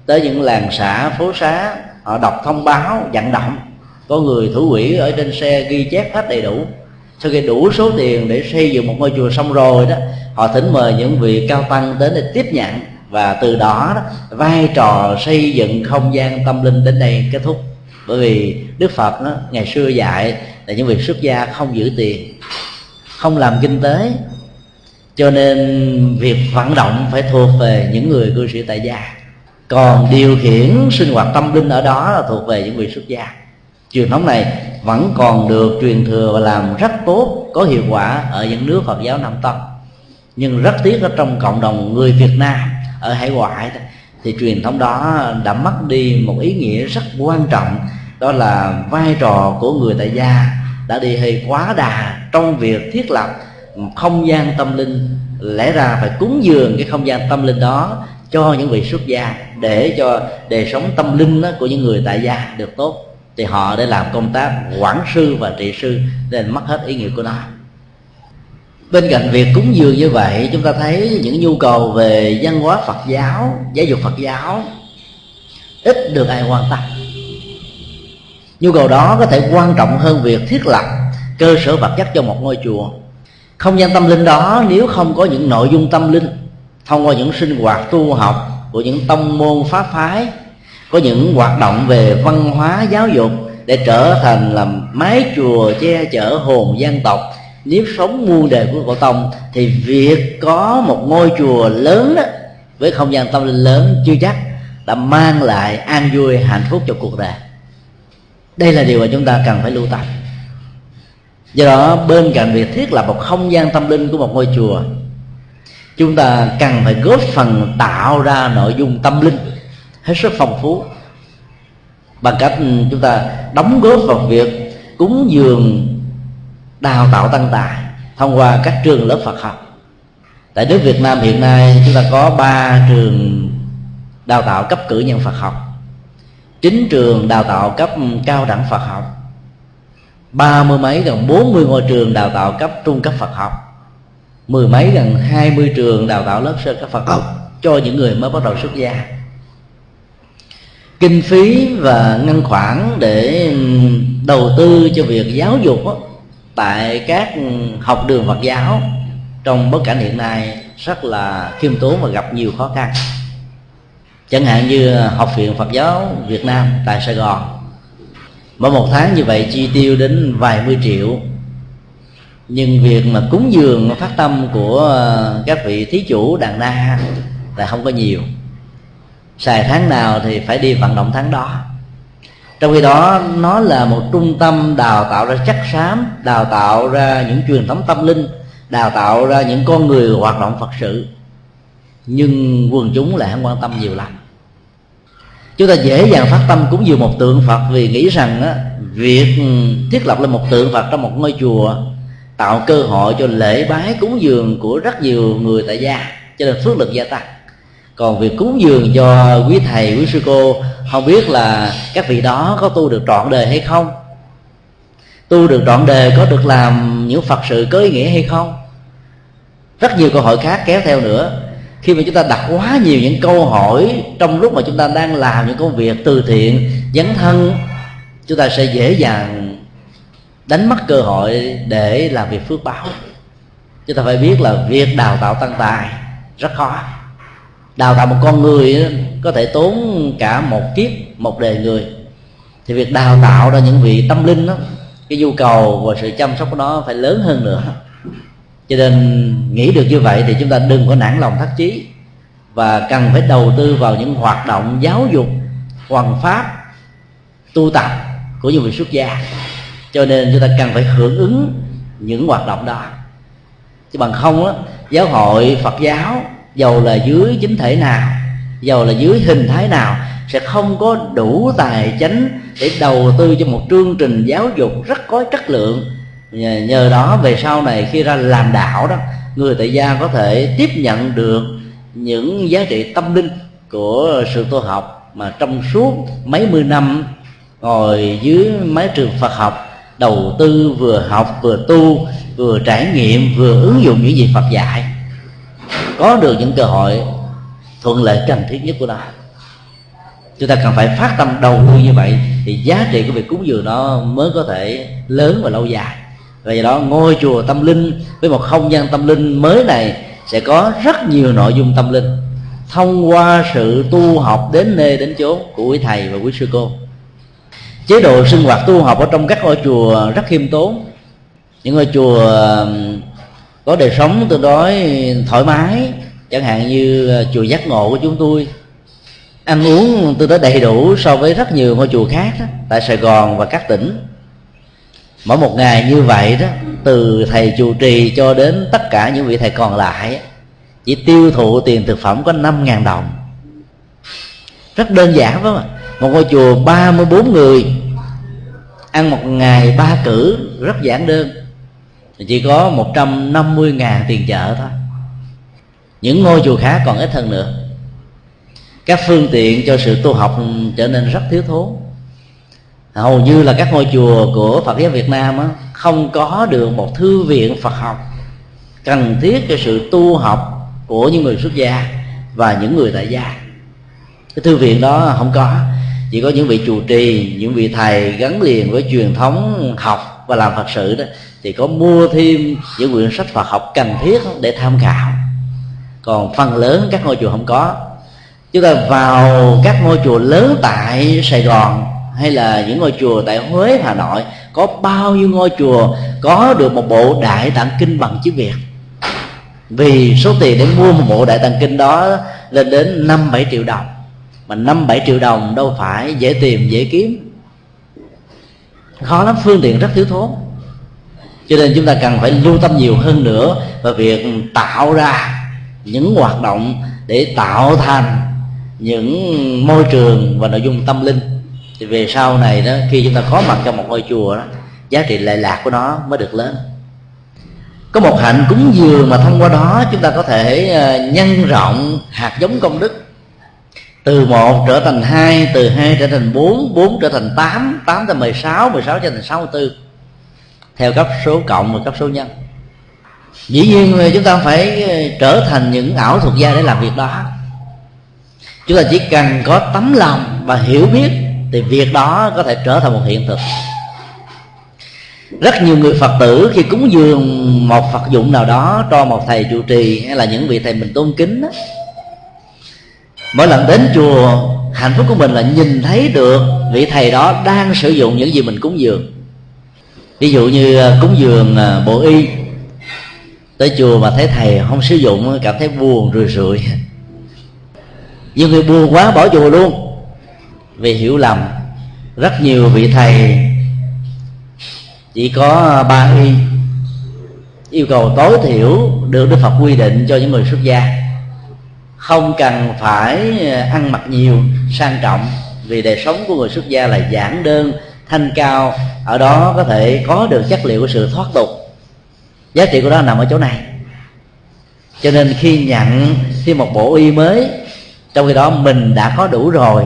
Speaker 3: Tới những làng xã, phố xá. Họ đọc thông báo, vận động. Có người thủ quỹ ở trên xe ghi chép hết đầy đủ. Sau khi đủ số tiền để xây dựng một ngôi chùa xong rồi đó họ thỉnh mời những vị cao tăng đến để tiếp nhận. Và từ đó, đó vai trò xây dựng không gian tâm linh đến đây kết thúc bởi vì đức phật đó, ngày xưa dạy là những vị xuất gia không giữ tiền không làm kinh tế. Cho nên việc vận động phải thuộc về những người cư sĩ tại gia. Còn điều khiển sinh hoạt tâm linh ở đó là thuộc về những vị xuất gia. Truyền thống này vẫn còn được truyền thừa và làm rất tốt có hiệu quả ở những nước Phật giáo Nam Tông nhưng rất tiếc ở trong cộng đồng người Việt Nam ở hải ngoại thì truyền thống đó đã mất đi một ý nghĩa rất quan trọng đó là vai trò của người tại gia đã đi hơi quá đà trong việc thiết lập không gian tâm linh. Lẽ ra phải cúng dường cái không gian tâm linh đó cho những vị xuất gia để cho đời sống tâm linh của những người tại gia được tốt. Thì họ để làm công tác quản sư và trị sư nên mất hết ý nghĩa của nó. Bên cạnh việc cúng dường như vậy, chúng ta thấy những nhu cầu về văn hóa phật giáo giáo dục phật giáo ít được ai quan tâm nhu cầu đó có thể quan trọng hơn việc thiết lập cơ sở vật chất cho một ngôi chùa. Không gian tâm linh đó nếu không có những nội dung tâm linh thông qua những sinh hoạt tu học của những tông môn pháp phái có những hoạt động về văn hóa giáo dục để trở thành là mái chùa che chở hồn dân tộc nếu sống muôn đời của cổ tông thì việc có một ngôi chùa lớn đó, với không gian tâm linh lớn chưa chắc đã mang lại an vui hạnh phúc cho cuộc đời đây là điều mà chúng ta cần phải lưu tâm. Do đó, bên cạnh việc thiết lập một không gian tâm linh của một ngôi chùa, chúng ta cần phải góp phần tạo ra nội dung tâm linh hết sức phong phú. Bằng cách chúng ta đóng góp vào việc cúng dường, đào tạo tăng tài thông qua các trường lớp Phật học. Tại nước Việt Nam hiện nay, chúng ta có ba trường đào tạo cấp cử nhân Phật học chín trường đào tạo cấp cao đẳng Phật học. Ba mươi mấy gần bốn mươi ngôi trường đào tạo cấp trung cấp Phật học. Mười mấy gần hai mươi trường đào tạo lớp sơ cấp Phật học cho những người mới bắt đầu xuất gia. Kinh phí và ngân khoản để đầu tư cho việc giáo dục đó, tại các học đường Phật giáo trong bối cảnh hiện nay rất là khiêm tốn và gặp nhiều khó khăn chẳng hạn như ờ, học viện Phật giáo Việt Nam tại Sài Gòn. Mỗi một tháng như vậy chi tiêu đến vài mươi triệu. Nhưng việc mà cúng dường phát tâm của ờ, các vị thí chủ đàn na là không có nhiều. Xài tháng nào thì phải đi vận động tháng đó. Trong khi đó, nó là một trung tâm đào tạo ra chắc xám, đào tạo ra những truyền thống tâm linh, đào tạo ra những con người hoạt động phật sự nhưng quần chúng lại không quan tâm nhiều lắm. Chúng ta dễ dàng phát tâm cúng dường một tượng phật vì nghĩ rằng á, việc thiết lập lên một tượng phật trong một ngôi chùa tạo cơ hội cho lễ bái cúng dường của rất nhiều người tại gia cho nên phước lực gia tăng. Còn việc cúng dường cho quý thầy quý sư cô không biết là các vị đó có tu được trọn đời hay không? Tu được trọn đời có được làm những phật sự có ý nghĩa hay không? Rất nhiều cơ hội khác kéo theo nữa khi mà chúng ta đặt quá nhiều những câu hỏi trong lúc mà chúng ta đang làm những công việc từ thiện, dấn thân, chúng ta sẽ dễ dàng đánh mất cơ hội để làm việc phước báo. Chúng ta phải biết là việc đào tạo tăng tài rất khó. Đào tạo một con người có thể tốn cả một kiếp, một đời người. Thì việc đào tạo ra những vị tâm linh đó cái nhu cầu và sự chăm sóc của nó phải lớn hơn nữa cho nên nghĩ được như vậy thì chúng ta đừng có nản lòng thất chí và cần phải đầu tư vào những hoạt động giáo dục hoàn pháp, tu tập của những vị xuất gia. Cho nên chúng ta cần phải hưởng ứng những hoạt động đó. Chứ bằng không á, giáo hội phật giáo, dầu là dưới chính thể nào, dầu là dưới hình thái nào, sẽ không có đủ tài chính để đầu tư cho một chương trình giáo dục rất có chất lượng nhờ, nhờ đó về sau này khi ra làm đạo đó người tại gia có thể tiếp nhận được những giá trị tâm linh của sự tu học mà trong suốt mấy mươi năm ngồi dưới mái trường Phật học đầu tư vừa học vừa tu vừa trải nghiệm vừa ứng dụng những gì Phật dạy có được những cơ hội thuận lợi cần thiết nhất của nó. Chúng ta cần phải phát tâm đầu tư như vậy thì giá trị của việc cúng dường nó mới có thể lớn và lâu dài và do đó ngôi chùa tâm linh với một không gian tâm linh mới này sẽ có rất nhiều nội dung tâm linh. Thông qua sự tu học đến nơi đến chốn của quý thầy và quý sư cô. Chế độ sinh hoạt tu học ở trong các ngôi chùa rất khiêm tốn. Những ngôi chùa có đời sống tương đối thoải mái chẳng hạn như ờ, chùa giác ngộ của chúng tôi. Ăn uống tương đối đầy đủ so với rất nhiều ngôi chùa khác đó, tại sài gòn và các tỉnh mỗi một ngày như vậy đó, từ thầy chủ trì cho đến tất cả những vị thầy còn lại chỉ tiêu thụ tiền thực phẩm có 5.000 đồng. Rất đơn giản phải không một ngôi chùa 34 người, ăn một ngày ba cử, rất giản đơn. Chỉ có 150 ngàn tiền chợ thôi. Những ngôi chùa khác còn ít hơn nữa. Các phương tiện cho sự tu học trở nên rất thiếu thốn hầu như là các ngôi chùa của Phật giáo Việt Nam á, không có được một thư viện Phật học cần thiết cho sự tu học của những người xuất gia và những người tại gia. Cái thư viện đó không có chỉ có những vị trụ trì những vị thầy gắn liền với truyền thống học và làm phật sự đó thì có mua thêm những quyển sách phật học cần thiết để tham khảo. Còn phần lớn các ngôi chùa không có. Chúng ta vào các ngôi chùa lớn tại sài gòn hay là những ngôi chùa tại huế, hà nội có bao nhiêu ngôi chùa có được một bộ đại tạng kinh bằng chữ việt? Vì số tiền để mua một bộ đại tạng kinh đó lên đến năm bảy triệu đồng. Mà năm bảy triệu đồng đâu phải dễ tìm, dễ kiếm. Khó lắm, phương tiện rất thiếu thốn. Cho nên chúng ta cần phải lưu tâm nhiều hơn nữa và việc tạo ra những hoạt động để tạo thành những môi trường và nội dung tâm linh thì về sau này đó, khi chúng ta có mặt trong một ngôi chùa đó, giá trị lệ lạc của nó mới được lớn có một hạnh cúng dường mà thông qua đó chúng ta có thể ờ, nhân rộng hạt giống công đức. Từ một trở thành hai, từ hai trở thành bốn bốn trở thành tám tám thành mười sáu mười sáu trở thành sáu mươi bốn theo cấp số cộng và cấp số nhân. Dĩ nhiên chúng ta phải ờ, trở thành những ảo thuật gia để làm việc đó. Chúng ta chỉ cần có tấm lòng và hiểu biết thì việc đó có thể trở thành một hiện thực. Rất nhiều người phật tử khi cúng dường một phật dụng nào đó cho một thầy trụ trì hay là những vị thầy mình tôn kính đó, mỗi lần đến chùa hạnh phúc của mình là nhìn thấy được vị thầy đó đang sử dụng những gì mình cúng dường. Ví dụ như à, cúng dường à, bộ y tới chùa mà thấy thầy không sử dụng cảm thấy buồn rười rượi. Nhiều người buồn quá bỏ chùa luôn vì hiểu lầm. Rất nhiều vị thầy chỉ có ba y, yêu cầu tối thiểu được đức phật quy định cho những người xuất gia. Không cần phải ăn mặc nhiều, sang trọng, vì đời sống của người xuất gia là giản đơn, thanh cao. Ở đó có thể có được chất liệu của sự thoát tục. Giá trị của nó nằm ở chỗ này. Cho nên khi nhận thêm một bộ y mới, trong khi đó mình đã có đủ rồi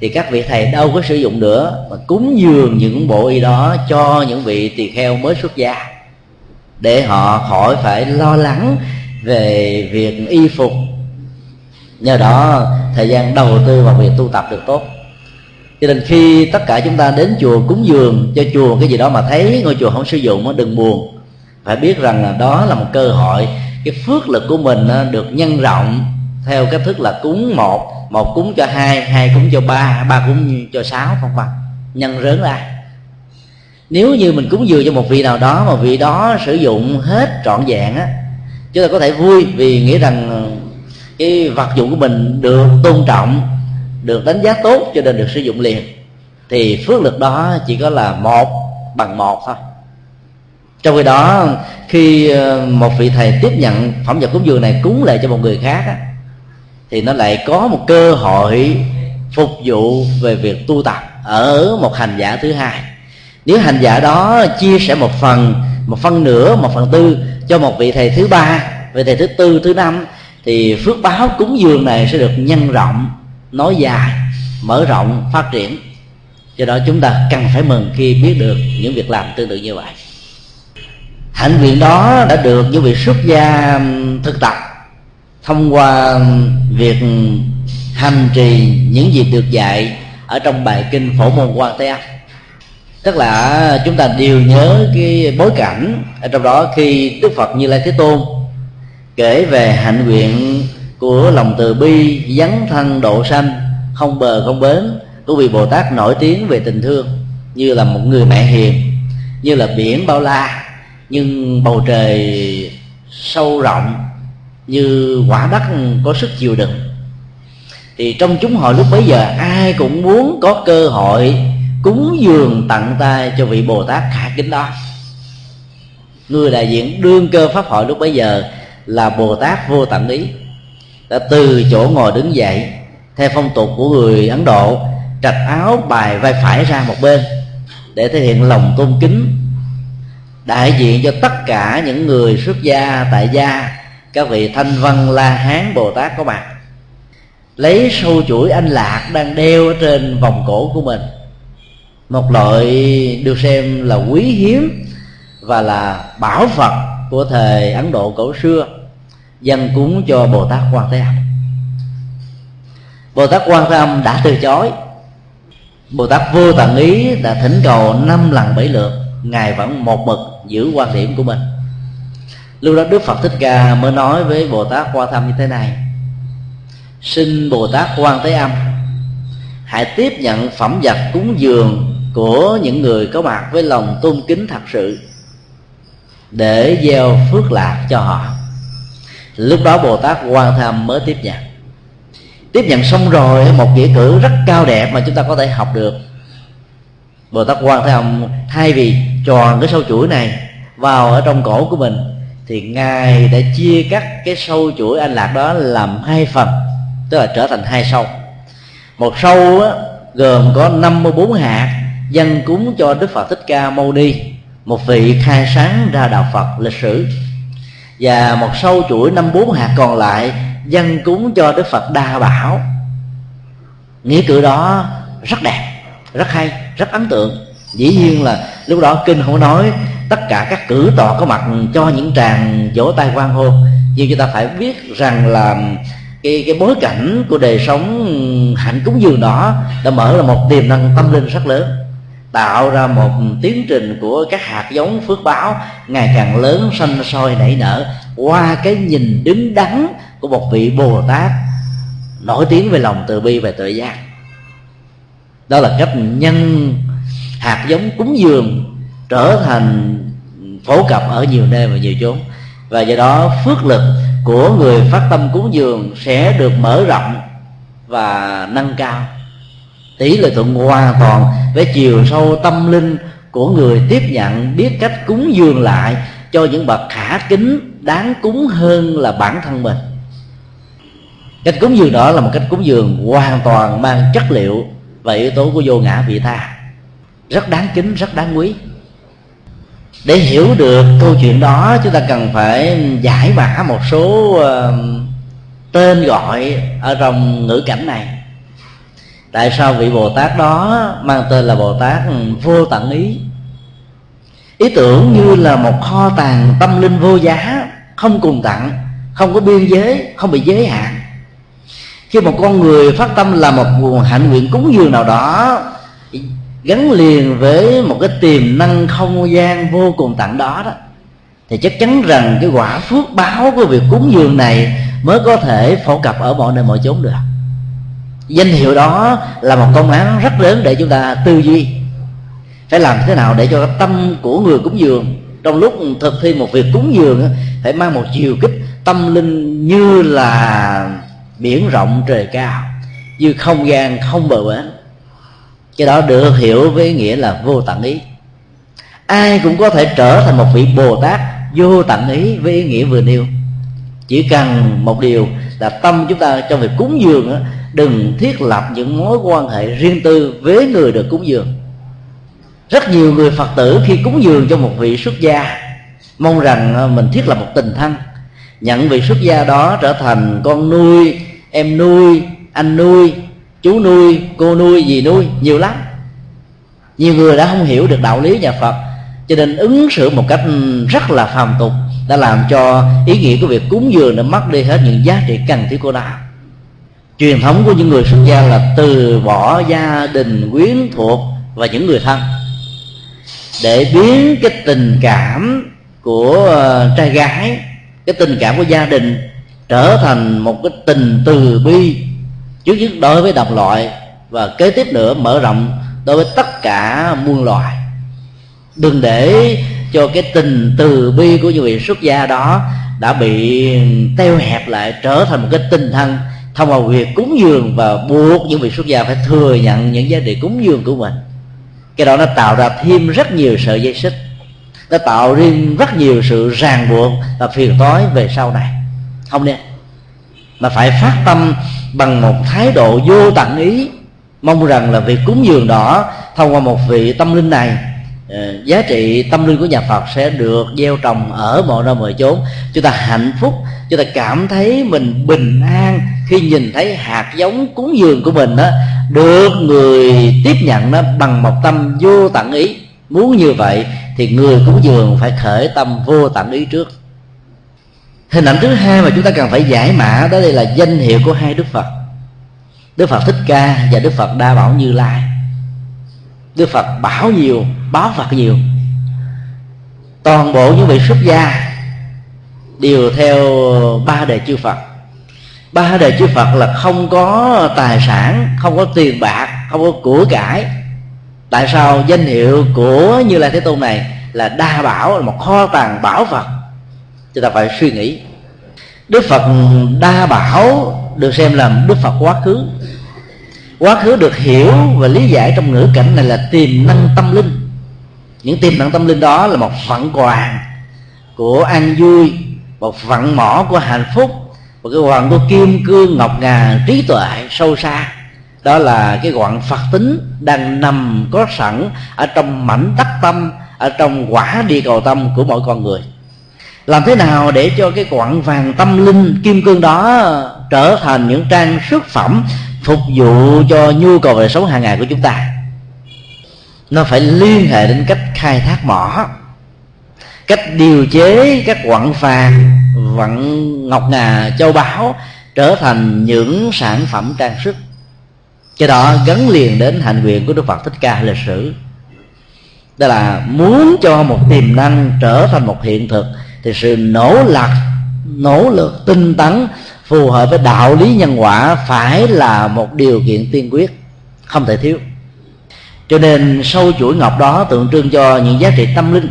Speaker 3: thì các vị thầy đâu có sử dụng nữa mà cúng dường những bộ y đó cho những vị tỳ kheo mới xuất gia. Để họ khỏi phải lo lắng về việc y phục. Nhờ đó, thời gian đầu tư vào việc tu tập được tốt. Cho nên khi tất cả chúng ta đến chùa cúng dường, cho chùa cái gì đó mà thấy ngôi chùa không sử dụng đừng buồn. Phải biết rằng là đó là một cơ hội, cái phước lực của mình được nhân rộng theo cách thức là cúng một một cúng cho hai hai cúng cho ba ba cúng cho sáu không vân nhân rớn ra. Nếu như mình cúng dường cho một vị nào đó mà vị đó sử dụng hết trọn vẹn á chúng ta có thể vui vì nghĩ rằng ờ, cái vật dụng của mình được tôn trọng được đánh giá tốt cho nên được sử dụng liền. Thì phước lực đó chỉ có là một bằng một thôi. Trong khi đó khi ờ, một vị thầy tiếp nhận phẩm vật cúng dường này cúng lại cho một người khác á, thì nó lại có một cơ hội phục vụ về việc tu tập ở một hành giả thứ hai. Nếu hành giả đó chia sẻ một phần, một phân nửa, một phần tư cho một vị thầy thứ ba, vị thầy thứ tư, thứ năm, thì phước báo cúng dường này sẽ được nhân rộng, nói dài, mở rộng, phát triển. Do đó chúng ta cần phải mừng khi biết được những việc làm tương tự như vậy. Hạnh nguyện đó đã được những vị xuất gia thực tập thông qua việc hành trì những gì được dạy ở trong bài kinh phổ môn quan thế âm. Tức là chúng ta đều nhớ cái bối cảnh ở trong đó khi đức phật như lai thế tôn kể về hạnh nguyện của lòng từ bi, dấn thân độ sanh, không bờ không bến, của vị bồ tát nổi tiếng về tình thương, như là một người mẹ hiền, như là biển bao la, nhưng bầu trời sâu rộng như quả đất có sức chịu đựng. Thì trong chúng hội lúc bấy giờ, ai cũng muốn có cơ hội cúng dường tặng tay cho vị bồ tát khả kính đó. Người đại diện đương cơ pháp hội lúc bấy giờ là bồ tát vô tận ý, đã từ chỗ ngồi đứng dậy, theo phong tục của người ấn độ, trạch áo bài vai phải ra một bên để thể hiện lòng tôn kính đại diện cho tất cả những người xuất gia tại gia các vị thanh văn la hán bồ tát có mặt. Lấy sâu chuỗi anh lạc đang đeo ở trên vòng cổ của mình. Một loại được xem là quý hiếm và là bảo vật của thời ấn độ cổ xưa dân cúng cho bồ tát quan thế âm. Bồ tát quan thế âm đã từ chối. Bồ tát vô tận ý đã thỉnh cầu năm lần bảy lượt, ngài vẫn một mực giữ quan điểm của mình lúc đó đức phật thích ca mới nói với bồ tát quan tham như thế này. Xin bồ tát quan thế âm, hãy tiếp nhận phẩm vật cúng dường của những người có mặt với lòng tôn kính thật sự để gieo phước lạc cho họ. Lúc đó bồ tát quan tham mới tiếp nhận. Tiếp nhận xong rồi, một nghĩa cử rất cao đẹp mà chúng ta có thể học được. Bồ tát quan tham thay vì tròn cái sâu chuỗi này vào ở trong cổ của mình thì ngài đã chia cắt cái sâu chuỗi anh lạc đó làm hai phần tức là trở thành hai sâu. Một sâu á, gồm có 54 hạt dân cúng cho đức phật thích ca mâu ni một vị khai sáng ra đạo phật lịch sử. Và một sâu chuỗi năm bốn hạt còn lại dân cúng cho đức phật đa bảo. Nghĩa cử đó rất đẹp rất hay rất ấn tượng. Dĩ nhiên là lúc đó kinh không nói tất cả các cử tọa có mặt cho những tràng vỗ tay quan hô. Nhưng chúng ta phải biết rằng là cái cái bối cảnh của đời sống hạnh cúng dường đó đã mở ra một tiềm năng tâm linh rất lớn, tạo ra một tiến trình của các hạt giống phước báo ngày càng lớn, xanh soi nảy nở qua cái nhìn đứng đắn của một vị bồ tát nổi tiếng về lòng từ bi và tự giác. Đó là cách nhân hạt giống cúng dường trở thành phổ cập ở nhiều nơi và nhiều chốn. Và do đó, phước lực của người phát tâm cúng dường sẽ được mở rộng và nâng cao. Tỷ lệ thuận hoàn toàn với chiều sâu tâm linh của người tiếp nhận biết cách cúng dường lại cho những bậc khả kính đáng cúng hơn là bản thân mình. Cách cúng dường đó là một cách cúng dường hoàn toàn mang chất liệu và yếu tố của vô ngã vị tha. Rất đáng kính, rất đáng quý để hiểu được câu chuyện đó chúng ta cần phải giải mã một số uh, tên gọi ở trong ngữ cảnh này. Tại sao vị bồ tát đó mang tên là bồ tát vô tận ý? Ý tưởng như là một kho tàng tâm linh vô giá không cùng tặng không có biên giới không bị giới hạn. Khi một con người phát tâm là một nguồn hạnh nguyện cúng dường nào đó gắn liền với một cái tiềm năng không gian vô cùng tặng đó đó, thì chắc chắn rằng cái quả phước báo của việc cúng dường này mới có thể phổ cập ở mọi nơi mọi chốn được. Danh hiệu đó là một công án rất lớn để chúng ta tư duy. Phải làm thế nào để cho tâm của người cúng dường trong lúc thực thi một việc cúng dường phải mang một chiều kích tâm linh như là biển rộng trời cao, như không gian không bờ bến cái đó được hiểu với nghĩa là vô tận ý. Ai cũng có thể trở thành một vị bồ tát vô tận ý với ý nghĩa vừa nêu. Chỉ cần một điều là tâm chúng ta trong việc cúng dường đừng thiết lập những mối quan hệ riêng tư với người được cúng dường. Rất nhiều người phật tử khi cúng dường cho một vị xuất gia, mong rằng ờ, mình thiết lập một tình thân. Nhận vị xuất gia đó trở thành con nuôi, em nuôi, anh nuôi chú nuôi, cô nuôi gì nuôi, nhiều lắm. Nhiều người đã không hiểu được đạo lý nhà phật, cho nên ứng xử một cách ừ, rất là phàm tục đã làm cho ý nghĩa của việc cúng dường đã mất đi hết những giá trị cần thiết của nó. Truyền thống của những người xuất gia là từ bỏ gia đình, quyến thuộc và những người thân. Để biến cái tình cảm của ờ, trai gái, cái tình cảm của gia đình trở thành một cái tình từ bi trước nhất đối với đồng loại và kế tiếp nữa mở rộng đối với tất cả muôn loài. Đừng để cho cái tình từ bi của những vị xuất gia đó đã bị teo hẹp lại trở thành một cái tinh thần thông qua việc cúng dường và buộc những vị xuất gia phải thừa nhận những giá trị cúng dường của mình. Cái đó nó tạo ra thêm rất nhiều sợi dây xích, nó tạo riêng rất nhiều sự ràng buộc và phiền toái về sau này. Không nên mà phải phát tâm bằng một thái độ vô tận ý. Mong rằng là việc cúng dường đó thông qua một vị tâm linh này ờ, giá trị tâm linh của nhà Phật sẽ được gieo trồng ở mọi nơi mọi chốn. Chúng ta hạnh phúc, chúng ta cảm thấy mình bình an khi nhìn thấy hạt giống cúng dường của mình đó được người tiếp nhận nó bằng một tâm vô tận ý. Muốn như vậy thì người cúng dường phải khởi tâm vô tận ý trước hình ảnh thứ hai mà chúng ta cần phải giải mã đó đây là danh hiệu của hai đức phật. Đức phật thích ca và đức phật đa bảo như lai. Đức phật bảo nhiều, báo phật nhiều. Toàn bộ những vị xuất gia đều theo ba đề chư phật. Ba đề chư phật là không có tài sản, không có tiền bạc, không có của cải. Tại sao danh hiệu của như lai thế tôn này là đa bảo, là một kho tàng bảo vật chúng ta phải suy nghĩ. Đức phật đa bảo được xem là đức phật quá khứ. Quá khứ được hiểu và lý giải trong ngữ cảnh này là tiềm năng tâm linh. Những tiềm năng tâm linh đó là một phận quà của an vui, một phận mỏ của hạnh phúc, một cái hoàng của kim cương ngọc ngà trí tuệ sâu xa. Đó là cái quặng phật tính đang nằm có sẵn ở trong mảnh đất tâm, ở trong quả địa cầu tâm của mỗi con người làm thế nào để cho cái quặng vàng tâm linh kim cương đó trở thành những trang sức phẩm phục vụ cho nhu cầu đời sống hàng ngày của chúng ta? Nó phải liên hệ đến cách khai thác mỏ, cách điều chế các quặng vàng quặng ngọc ngà, châu báu trở thành những sản phẩm trang sức. Cho đó gắn liền đến hạnh nguyện của đức phật thích ca lịch sử. Đó là muốn cho một tiềm năng trở thành một hiện thực thì sự nỗ lực nỗ lực tinh tấn phù hợp với đạo lý nhân quả phải là một điều kiện tiên quyết, không thể thiếu. Cho nên sâu chuỗi ngọc đó tượng trưng cho những giá trị tâm linh.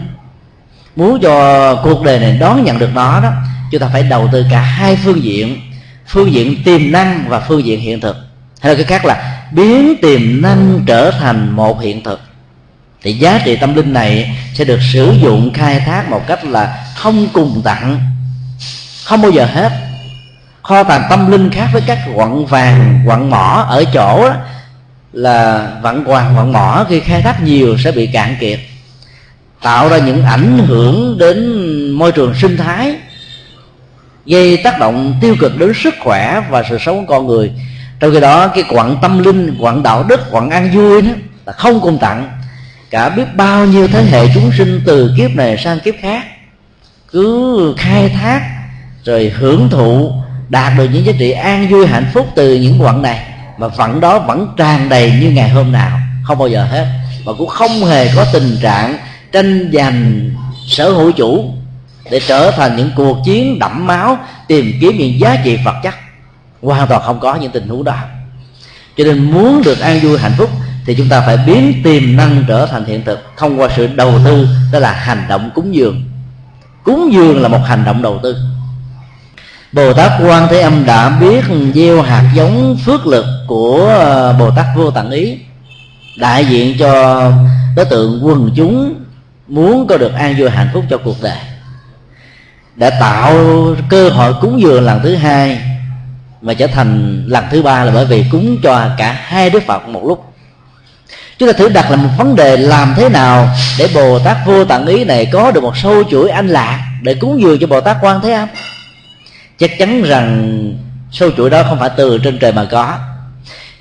Speaker 3: Muốn cho cuộc đời này đón nhận được nó đó, chúng ta phải đầu tư cả hai phương diện phương diện tiềm năng và phương diện hiện thực. Hay là cái khác là biến tiềm năng trở thành một hiện thực thì giá trị tâm linh này sẽ được sử dụng khai thác một cách là không cùng tặng không bao giờ hết. Kho tàng tâm linh khác với các quặng vàng quặng mỏ ở chỗ đó, là vặn hoàng vặn mỏ khi khai thác nhiều sẽ bị cạn kiệt tạo ra những ảnh hưởng đến môi trường sinh thái gây tác động tiêu cực đến sức khỏe và sự sống của con người. Trong khi đó cái quặng tâm linh quặng đạo đức quặng an vui đó là không cùng tặng cả biết bao nhiêu thế hệ chúng sinh từ kiếp này sang kiếp khác. Cứ khai thác, rồi hưởng thụ, đạt được những giá trị an vui hạnh phúc từ những quận này. Mà phận đó vẫn tràn đầy như ngày hôm nào. Không bao giờ hết. Và cũng không hề có tình trạng tranh giành sở hữu chủ để trở thành những cuộc chiến đẫm máu tìm kiếm những giá trị vật chất. Hoàn toàn không có những tình huống đó. Cho nên muốn được an vui hạnh phúc thì chúng ta phải biến tiềm năng trở thành hiện thực thông qua sự đầu tư, đó là hành động cúng dường. Cúng dường là một hành động đầu tư. Bồ Tát Quan Thế Âm đã biết gieo hạt giống phước lực của ờ, Bồ Tát Vô Tận Ý, đại diện cho đối tượng quần chúng muốn có được an vui hạnh phúc cho cuộc đời. Đã tạo cơ hội cúng dường lần thứ hai mà trở thành lần thứ ba là bởi vì cúng cho cả hai đức phật một lúc chúng ta thử đặt là một vấn đề làm thế nào để bồ tát vô tận ý này có được một sâu chuỗi anh lạc để cúng dường cho bồ tát quan thế âm? Chắc chắn rằng sâu chuỗi đó không phải từ trên trời mà có.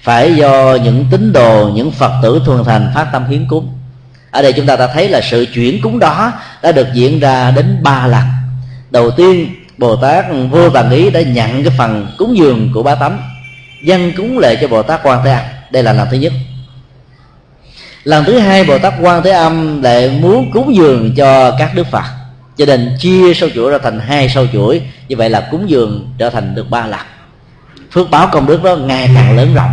Speaker 3: Phải do những tín đồ, những phật tử thuần thành phát tâm hiến cúng. Ở đây chúng ta đã thấy là sự chuyển cúng đó đã được diễn ra đến ba lần. Đầu tiên, bồ tát vô tàng ý đã nhận cái phần cúng dường của ba tấm dân cúng lệ cho bồ tát quan thế âm. Đây là lần thứ nhất lần thứ hai bồ tát quan thế âm lại muốn cúng dường cho các đức phật. Cho nên chia sâu chuỗi ra thành hai sâu chuỗi. Như vậy là cúng dường trở thành được ba lần. Phước báo công đức đó ngày càng lớn rộng.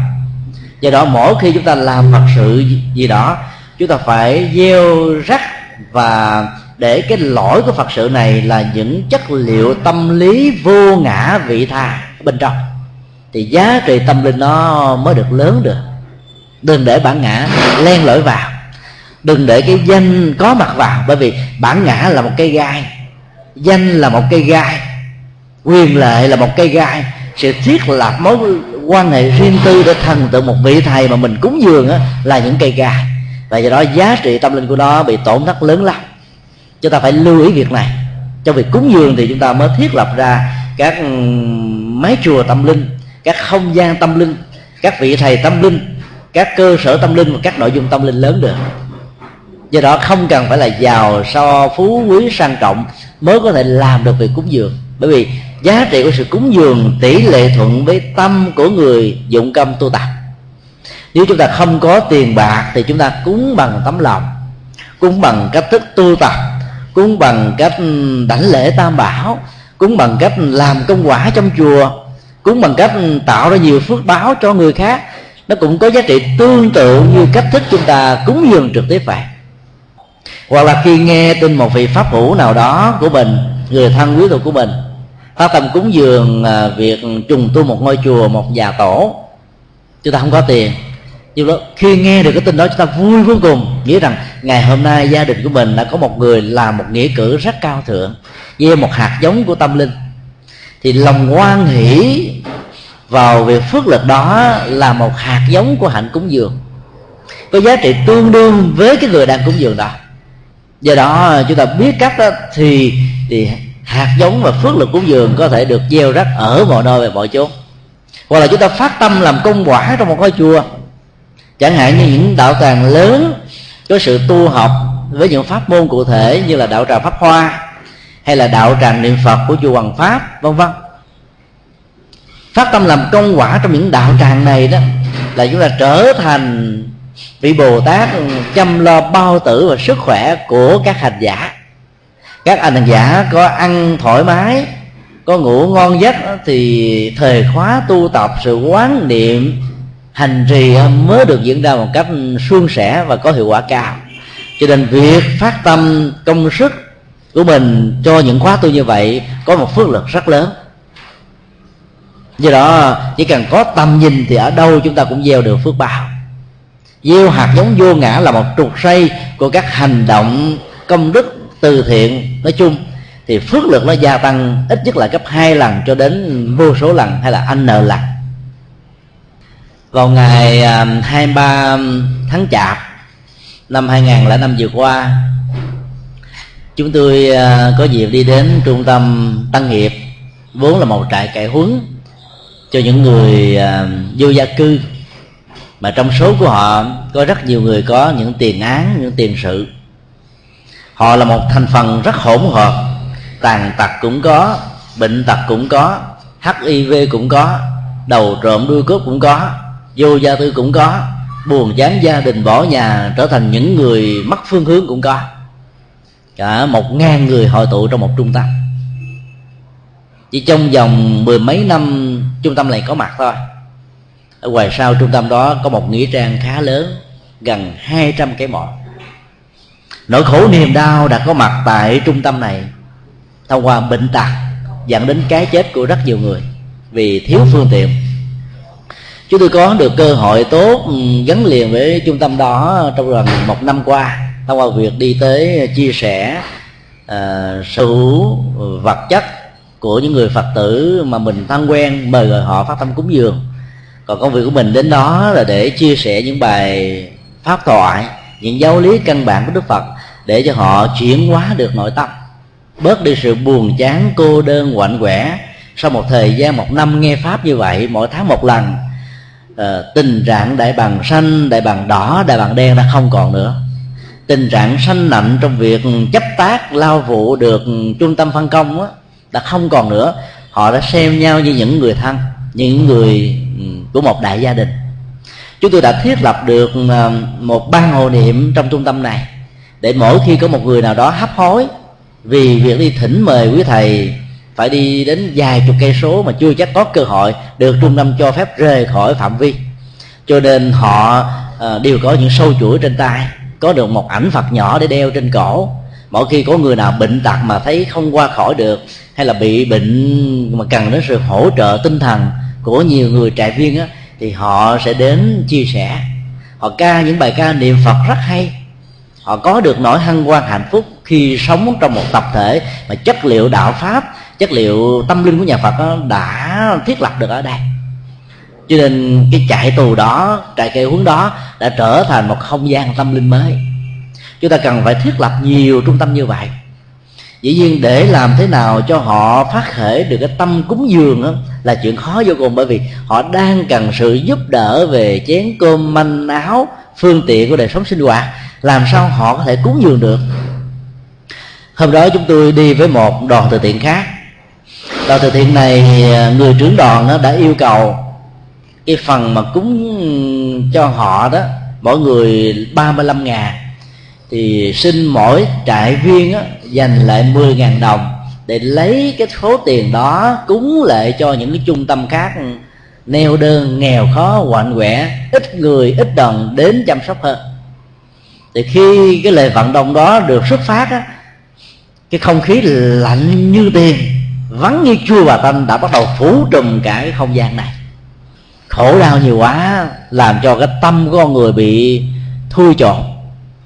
Speaker 3: Do đó mỗi khi chúng ta làm phật sự gì đó, chúng ta phải gieo rắc và để cái lỗi của phật sự này là những chất liệu tâm lý vô ngã vị tha bên trong. Thì giá trị tâm linh nó mới được lớn được đừng để bản ngã len lỏi vào. Đừng để cái danh có mặt vào. Bởi vì bản ngã là một cây gai. Danh là một cây gai. Quyền lợi là một cây gai. Sự thiết lập mối quan hệ riêng tư để thần tượng một vị thầy mà mình cúng dường á, là những cây gai. Và do đó giá trị tâm linh của nó bị tổn thất lớn lắm. Chúng ta phải lưu ý việc này. Trong việc cúng dường thì chúng ta mới thiết lập ra các mái chùa tâm linh các không gian tâm linh các vị thầy tâm linh các cơ sở tâm linh và các nội dung tâm linh lớn được. Do đó không cần phải là giàu, so phú, quý, sang trọng mới có thể làm được việc cúng dường. Bởi vì giá trị của sự cúng dường tỷ lệ thuận với tâm của người dụng tâm tu tập. Nếu chúng ta không có tiền bạc thì chúng ta cúng bằng tấm lòng, cúng bằng cách thức tu tập, cúng bằng cách ừ, đảnh lễ tam bảo, cúng bằng cách làm công quả trong chùa, cúng bằng cách ừ, tạo ra nhiều phước báo cho người khác nó cũng có giá trị tương tự như cách thức chúng ta cúng dường trực tiếp vậy hoặc là khi nghe tin một vị pháp hữu nào đó của mình, người thân quý thuộc của mình phát tâm cúng dường à, việc trùng tu một ngôi chùa, một nhà tổ, chúng ta không có tiền. Nhưng đó khi nghe được cái tin đó, chúng ta vui vô cùng. Nghĩ rằng ngày hôm nay gia đình của mình đã có một người làm một nghĩa cử rất cao thượng gieo một hạt giống của tâm linh. Thì lòng hoan hỷ vào việc phước lực đó là một hạt giống của hạnh cúng dường có giá trị tương đương với cái người đang cúng dường đó. Do đó chúng ta biết cách đó, thì thì hạt giống và phước lực cúng dường có thể được gieo rắc ở mọi nơi và mọi chỗ hoặc là chúng ta phát tâm làm công quả trong một ngôi chùa. Chẳng hạn như những đạo tràng lớn có sự tu học với những pháp môn cụ thể như là đạo tràng pháp hoa hay là đạo tràng niệm phật của chùa hoàng pháp vân vân phát tâm làm công quả trong những đạo tràng này đó, là chúng ta trở thành vị bồ tát chăm lo bao tử và sức khỏe của các hành giả. Các hành giả có ăn thoải mái, có ngủ ngon giấc thì thời khóa tu tập sự quán niệm, hành trì mới được diễn ra một cách suôn sẻ và có hiệu quả cao. Cho nên việc phát tâm công sức của mình cho những khóa tu như vậy có một phước lực rất lớn do đó, chỉ cần có tầm nhìn thì ở đâu chúng ta cũng gieo được phước báo. Gieo hạt giống vô ngã là một trục xây của các hành động, công đức từ thiện. Nói chung thì phước lực nó gia tăng ít nhất là gấp hai lần cho đến vô số lần, hay là n lần vào ngày à, 23 tháng chạp năm 2005 vừa qua, chúng tôi à, có dịp đi đến trung tâm tăng nghiệp vốn là một trại cải huấn cho những người à, vô gia cư. Mà trong số của họ có rất nhiều người có những tiền án những tiền sự. Họ là một thành phần rất hỗn hợp. Tàn tật cũng có bệnh tật cũng có hiv cũng có đầu trộm đuôi cướp cũng có vô gia tư cũng có buồn chán gia đình bỏ nhà trở thành những người mất phương hướng cũng có. Cả một ngàn người hội tụ trong một trung tâm. Chỉ trong vòng mười mấy năm trung tâm này có mặt thôi. Ở ngoài sau trung tâm đó có một nghĩa trang khá lớn gần 200 cái mộ. Nỗi khổ niềm đau đã có mặt tại trung tâm này. Thông qua bệnh tật dẫn đến cái chết của rất nhiều người vì thiếu phương tiện. Chúng tôi có được cơ hội tốt ừ, gắn liền với trung tâm đó trong gần một năm qua. Thông qua việc đi tới chia sẻ uh, sở hữu vật chất của những người phật tử mà mình thân quen mời gọi họ phát tâm cúng dường. Còn công việc của mình đến đó là để chia sẻ những bài pháp thoại những giáo lý căn bản của đức phật để cho họ chuyển hóa được nội tâm. Bớt đi sự buồn chán cô đơn quạnh quẻ. Sau một thời gian một năm nghe pháp như vậy mỗi tháng một lần ờ, tình trạng đại bằng xanh đại bằng đỏ đại bằng đen đã không còn nữa. Tình trạng sanh nặng trong việc chấp tác lao vụ được trung tâm phân công á, đã không còn nữa. Họ đã xem nhau như những người thân, những người ừ, của một đại gia đình. Chúng tôi đã thiết lập được ờ, một ban hộ niệm trong trung tâm này, để mỗi khi có một người nào đó hấp hối vì việc đi thỉnh mời quý thầy, phải đi đến vài chục cây số mà chưa chắc có cơ hội được trung tâm cho phép rời khỏi phạm vi. Cho nên họ ờ, đều có những sâu chuỗi trên tay, có được một ảnh phật nhỏ để đeo trên cổ mỗi khi có người nào bệnh tật mà thấy không qua khỏi được hay là bị bệnh mà cần đến sự hỗ trợ tinh thần của nhiều người trại viên á, thì họ sẽ đến chia sẻ. Họ ca những bài ca niệm phật rất hay. Họ có được nỗi hân hoan hạnh phúc khi sống trong một tập thể mà chất liệu đạo pháp chất liệu tâm linh của nhà phật đã thiết lập được ở đây. Cho nên cái trại tù đó trại cây huấn đó đã trở thành một không gian tâm linh mới chúng ta cần phải thiết lập nhiều trung tâm như vậy. Dĩ nhiên để làm thế nào cho họ phát khởi được cái tâm cúng dường đó, là chuyện khó vô cùng bởi vì họ đang cần sự giúp đỡ về chén cơm manh áo phương tiện của đời sống sinh hoạt. Làm sao họ có thể cúng dường được? Hôm đó chúng tôi đi với một đoàn từ thiện khác. Đoàn từ thiện này người trưởng đoàn đã yêu cầu cái phần mà cúng cho họ đó mỗi người 35 ngàn thì xin mỗi trại viên á, dành lại 10 ngàn đồng để lấy cái số tiền đó cúng lệ cho những cái trung tâm khác. Neo đơn nghèo khó hoạn quẻ ít người ít đồng đến chăm sóc hơn. Thì khi cái lời vận động đó được xuất phát á cái không khí lạnh như tiền vắng như chua và tanh đã bắt đầu phủ trùm cả cái không gian này. Khổ đau nhiều quá làm cho cái tâm của con người bị thui chột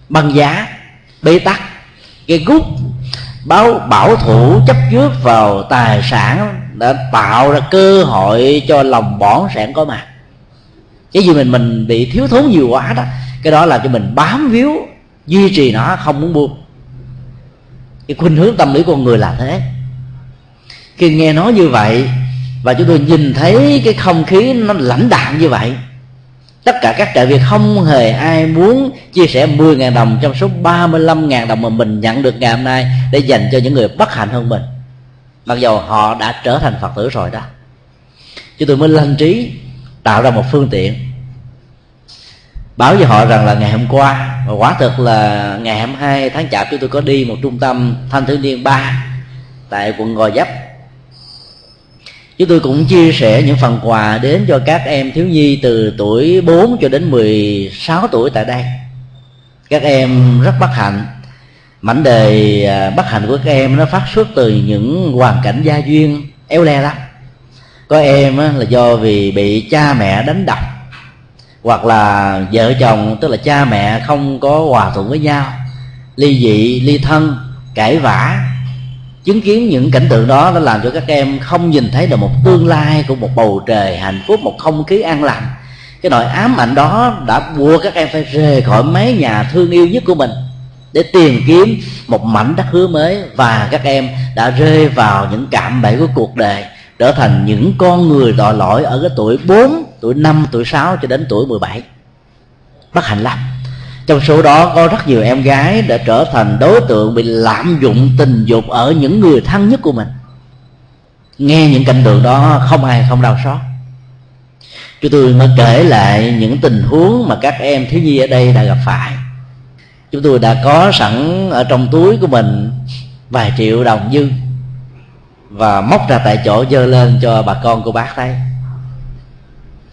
Speaker 3: băng giá, bế tắc. Cái gút báo bảo thủ chấp trước vào tài sản đã tạo ra cơ hội cho lòng bỏng sẻn có mặt cái gì mình mình bị thiếu thốn nhiều quá đó, cái đó làm cho mình bám víu, duy trì nó không muốn buông. Cái khuynh hướng tâm lý con người là thế. Khi nghe nói như vậy, và chúng tôi nhìn thấy cái không khí nó lãnh đạm như vậy tất cả các trại viên không hề ai muốn chia sẻ 10.000 đồng trong số 35.000 đồng mà mình nhận được ngày hôm nay để dành cho những người bất hạnh hơn mình. Mặc dù họ đã trở thành phật tử rồi đó. Chúng tôi mới lanh trí tạo ra một phương tiện. Báo với họ rằng là ngày hôm qua, và quả thực là ngày 22 tháng chạp chúng tôi có đi một trung tâm thanh thiếu niên ba tại quận gò vấp chúng tôi cũng chia sẻ những phần quà đến cho các em thiếu nhi từ tuổi 4 cho đến 16 tuổi tại đây. Các em rất bất hạnh. Mảnh đề à, bất hạnh của các em nó phát xuất từ những hoàn cảnh gia duyên éo le lắm. Có em là do vì bị cha mẹ đánh đập, hoặc là vợ chồng, tức là cha mẹ không có hòa thuận với nhau, ly dị, ly thân, cãi vã chứng kiến những cảnh tượng đó nó làm cho các em không nhìn thấy được một tương lai của một bầu trời hạnh phúc một không khí an lành. Cái nỗi ám ảnh đó đã buộc các em phải rời khỏi mái nhà thương yêu nhất của mình để tìm kiếm một mảnh đất hứa mới và các em đã rơi vào những cạm bẫy của cuộc đời trở thành những con người tội lỗi ở cái tuổi 4, tuổi 5, tuổi 6 cho đến tuổi 17 bất hạnh lắm trong số đó có rất nhiều em gái đã trở thành đối tượng bị lạm dụng tình dục ở những người thân nhất của mình. Nghe những cảnh tượng đó, không ai không đau xót. Chúng tôi mới kể lại những tình huống mà các em thiếu nhi ở đây đã gặp phải. Chúng tôi đã có sẵn ở trong túi của mình vài triệu đồng dư và móc ra tại chỗ dơ lên cho bà con cô bác thấy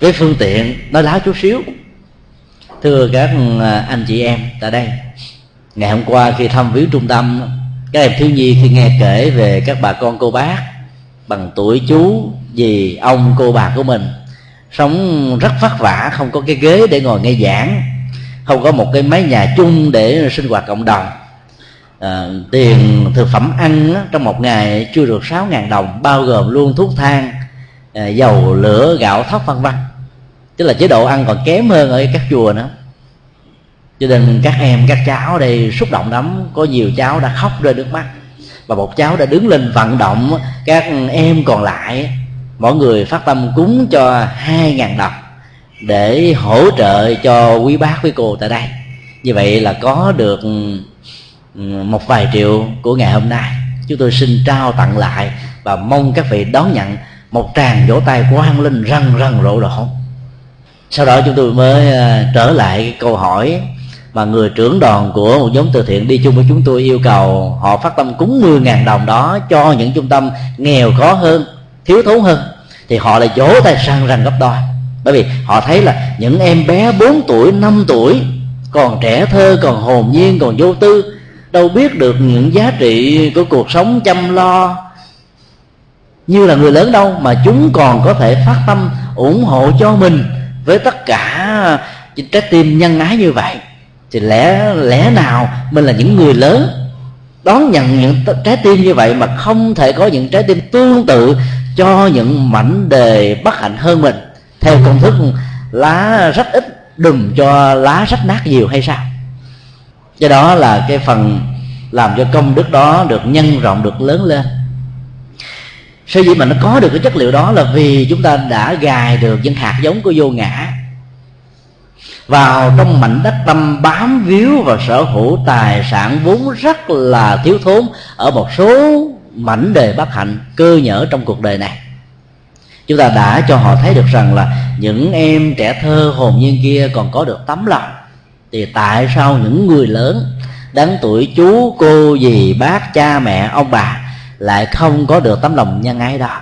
Speaker 3: với phương tiện nó láo chút xíu thưa các à, anh chị em tại đây. Ngày hôm qua khi thăm viếng trung tâm các em thiếu nhi khi nghe kể về các bà con cô bác bằng tuổi chú dì ông cô bà của mình sống rất vất vả không có cái ghế để ngồi nghe giảng không có một cái mái nhà chung để sinh hoạt cộng đồng. À, tiền thực phẩm ăn trong một ngày chưa được sáu ngàn đồng bao gồm luôn thuốc thang à, dầu lửa gạo thóc vân vân tức là chế độ ăn còn kém hơn ở các chùa nữa. Cho nên các em, các cháu đây xúc động lắm. Có nhiều cháu đã khóc rơi nước mắt. Và một cháu đã đứng lên vận động các em còn lại. Mỗi người phát tâm cúng cho hai ngàn đồng để hỗ trợ cho quý bác, quý cô tại đây. Như vậy là có được một vài triệu của ngày hôm nay. Chúng tôi xin trao tặng lại và mong các vị đón nhận một tràng vỗ tay quang linh răng răng rộ rộ sau đó chúng tôi mới à, trở lại câu hỏi mà người trưởng đoàn của một nhóm từ thiện đi chung với chúng tôi yêu cầu họ phát tâm cúng 10.000 đồng đó cho những trung tâm nghèo khó hơn, thiếu thốn hơn. Thì họ lại vỗ tay sang rằng gấp đôi. Bởi vì họ thấy là những em bé 4 tuổi 5 tuổi, còn trẻ thơ, còn hồn nhiên, còn vô tư, đâu biết được những giá trị của cuộc sống chăm lo như là người lớn đâu mà chúng còn có thể phát tâm ủng hộ cho mình với tất cả trái tim nhân ái như vậy, thì lẽ lẽ nào mình là những người lớn đón nhận những trái tim như vậy mà không thể có những trái tim tương tự cho những mảnh đề bất hạnh hơn mình? Theo công thức lá rách ít, đùm cho lá rách nát nhiều hay sao? Do đó là cái phần làm cho công đức đó được nhân rộng, được lớn lên sở dĩ mà nó có được cái chất liệu đó là vì chúng ta đã gài được những hạt giống của vô ngã. Vào trong mảnh đất tâm bám víu và sở hữu tài sản vốn rất là thiếu thốn ở một số mảnh đề bất hạnh cơ nhở trong cuộc đời này. Chúng ta đã cho họ thấy được rằng là những em trẻ thơ hồn nhiên kia còn có được tấm lòng. Thì tại sao những người lớn, đáng tuổi chú cô dì bác cha mẹ, ông bà lại không có được tấm lòng nhân ái đó.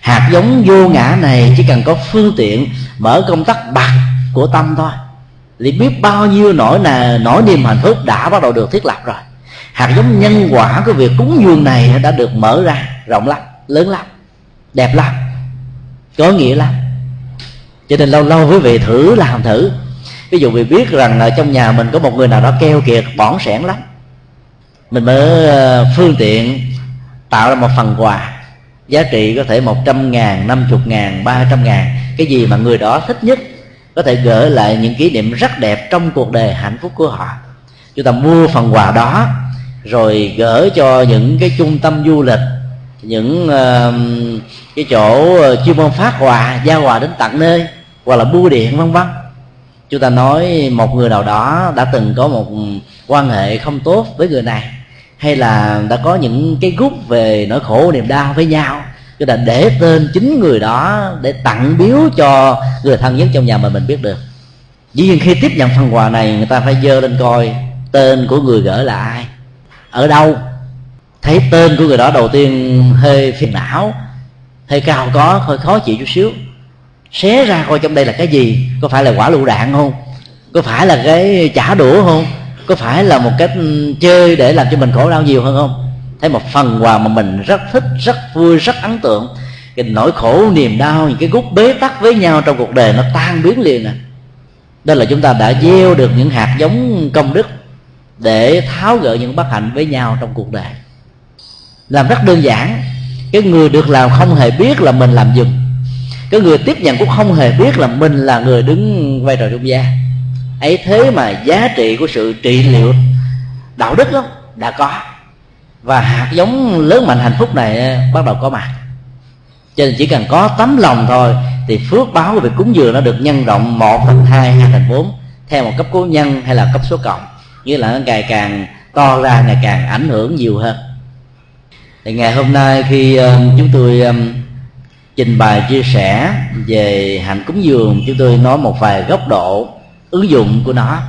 Speaker 3: Hạt giống vô ngã này chỉ cần có phương tiện, mở công tắc bạc của tâm thôi. Thì biết bao nhiêu nỗi nà, nỗi niềm hạnh phúc đã bắt đầu được thiết lập rồi. Hạt giống nhân quả của việc cúng dường này đã được mở ra rộng lắm, lớn lắm, đẹp lắm, có nghĩa lắm. Cho nên lâu lâu quý vị thử làm thử. Ví dụ vì biết rằng ở trong nhà mình có một người nào đó keo kiệt, bỏng sẻn lắm. Mình mới ờ, phương tiện tạo ra một phần quà. Giá trị có thể một trăm ngàn năm chục ngàn ba trăm ngàn. Cái gì mà người đó thích nhất có thể gửi lại những kỷ niệm rất đẹp trong cuộc đời hạnh phúc của họ. Chúng ta mua phần quà đó rồi gửi cho những cái trung tâm du lịch những uh, cái chỗ ờ, chuyên môn phát quà giao quà đến tận nơi hoặc là bưu điện vân vân. Chúng ta nói một người nào đó đã từng có một quan hệ không tốt với người này hay là đã có những cái gút về nỗi khổ, niềm đau với nhau tức là để tên chính người đó để tặng biếu cho người thân nhất trong nhà mà mình biết được. Dĩ nhiên khi tiếp nhận phần quà này, người ta phải dơ lên coi tên của người gửi là ai, ở đâu. Thấy tên của người đó đầu tiên hơi phiền não hơi cao có, hơi khó chịu chút xíu. Xé ra coi trong đây là cái gì, có phải là quả lựu đạn không? Có phải là cái chả đũa không? Có phải là một cách chơi để làm cho mình khổ đau nhiều hơn không? Thấy một phần quà mà mình rất thích, rất vui, rất ấn tượng. Cái nỗi khổ, niềm đau, những cái gút bế tắc với nhau trong cuộc đời nó tan biến liền à. Đó là chúng ta đã gieo được những hạt giống công đức để tháo gỡ những bất hạnh với nhau trong cuộc đời. Làm rất đơn giản. Cái người được làm không hề biết là mình làm dùm. Cái người tiếp nhận cũng không hề biết là mình là người đứng vai trò trung gian ấy thế mà giá trị của sự trị liệu đạo đức đó đã có. Và hạt giống lớn mạnh hạnh phúc này bắt đầu có mặt. Cho nên chỉ cần có tấm lòng thôi thì phước báo của việc cúng dường nó được nhân rộng một thành hai hai thành bốn theo một cấp cố nhân hay là cấp số cộng. Như là nó ngày càng to ra ngày càng ảnh hưởng nhiều hơn. Thì ngày hôm nay khi uh, chúng tôi um, trình bày chia sẻ về hạnh cúng dường chúng tôi nói một vài góc độ ứng dụng của nó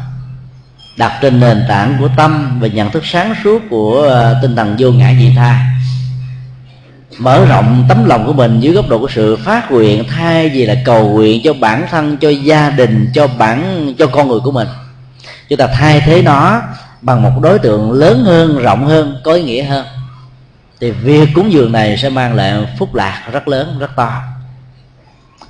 Speaker 3: đặt trên nền tảng của tâm và nhận thức sáng suốt của ờ, tinh thần vô ngã vị tha. Mở rộng tấm lòng của mình dưới góc độ của sự phát nguyện thay vì là cầu nguyện cho bản thân, cho gia đình, cho bản, cho con người của mình. Chúng ta thay thế nó bằng một đối tượng lớn hơn, rộng hơn, có ý nghĩa hơn. Thì việc cúng dường này sẽ mang lại phúc lạc rất lớn, rất to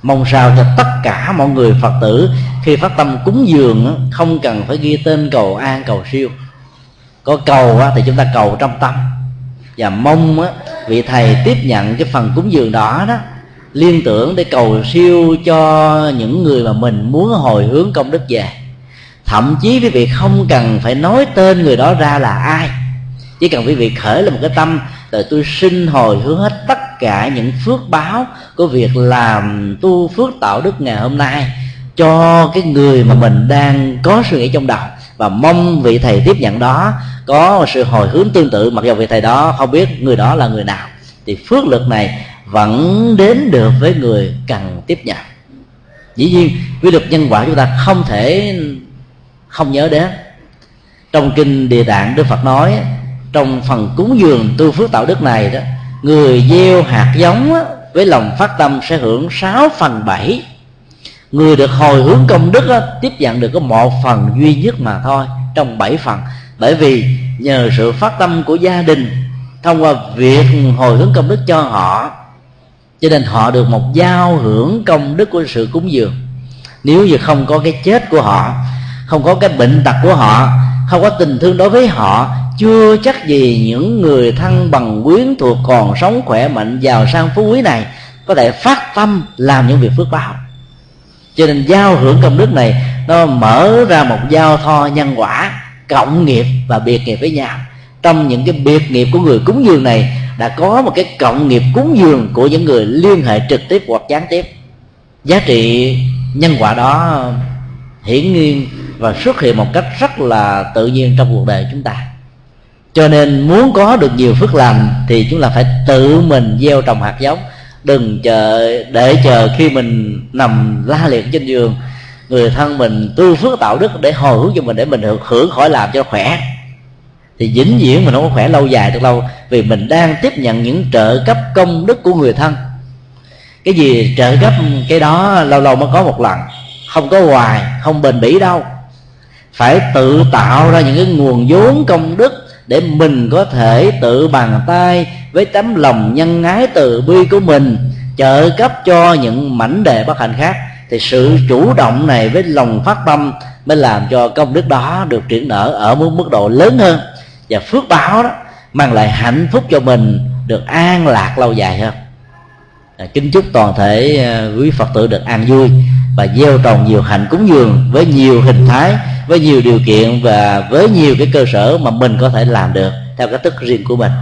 Speaker 3: mong sao cho tất cả mọi người phật tử khi phát tâm cúng dường không cần phải ghi tên cầu an, cầu siêu. Có cầu thì chúng ta cầu trong tâm. Và mong vị thầy tiếp nhận cái phần cúng dường đó đó, liên tưởng để cầu siêu cho những người mà mình muốn hồi hướng công đức về. Thậm chí quý vị không cần phải nói tên người đó ra là ai. Chỉ cần quý vị khởi lên một cái tâm rồi tôi xin hồi hướng hết tất cả những phước báo của việc làm tu phước tạo đức ngày hôm nay cho cái người mà mình đang có suy nghĩ trong đầu. Và mong vị thầy tiếp nhận đó, có sự hồi hướng tương tự, mặc dù vị thầy đó không biết người đó là người nào. Thì phước lực này vẫn đến được với người cần tiếp nhận. Dĩ nhiên, quy luật nhân quả chúng ta không thể không nhớ đến. Trong kinh địa tạng đức phật nói, trong phần cúng dường tu phước tạo đức này đó người gieo hạt giống với lòng phát tâm sẽ hưởng 6 phần 7 người được hồi hướng công đức tiếp nhận được có một phần duy nhất mà thôi, trong bảy phần. Bởi vì nhờ sự phát tâm của gia đình, thông qua việc hồi hướng công đức cho họ, cho nên họ được một giao hưởng công đức của sự cúng dường. Nếu như không có cái chết của họ, không có cái bệnh tật của họ, không có tình thương đối với họ chưa chắc gì những người thân bằng quyến thuộc còn sống khỏe mạnh giàu sang phú quý này có thể phát tâm làm những việc phước báo. Cho nên giao hưởng công đức này, nó mở ra một giao thoa nhân quả, cộng nghiệp và biệt nghiệp với nhau. Trong những cái biệt nghiệp của người cúng dường này, đã có một cái cộng nghiệp cúng dường của những người liên hệ trực tiếp hoặc gián tiếp. Giá trị nhân quả đó hiển nhiên và xuất hiện một cách rất là tự nhiên trong cuộc đời chúng ta cho nên muốn có được nhiều phước lành thì chúng ta phải tự mình gieo trồng hạt giống. Đừng chờ, để chờ khi mình nằm la liệt trên giường, người thân mình tu phước tạo đức để hồi hướng cho mình, để mình được hưởng khỏi làm cho khỏe. Thì vĩnh viễn mình không có khỏe lâu dài được lâu, vì mình đang tiếp nhận những trợ cấp công đức của người thân. Cái gì trợ cấp, cái đó lâu lâu mới có một lần, không có hoài, không bền bỉ đâu. Phải tự tạo ra những cái nguồn vốn công đức để mình có thể tự bàn tay với tấm lòng nhân ái từ bi của mình, trợ cấp cho những mảnh đề bất hạnh khác, thì sự chủ động này với lòng phát tâm mới làm cho công đức đó được triển nở ở một mức độ lớn hơn và phước báo đó mang lại hạnh phúc cho mình được an lạc lâu dài hơn. À, kính chúc toàn thể à, quý phật tử được an vui và gieo trồng nhiều hạnh cúng dường với nhiều hình thái với nhiều điều kiện và với nhiều cái cơ sở mà mình có thể làm được theo cách thức riêng của mình.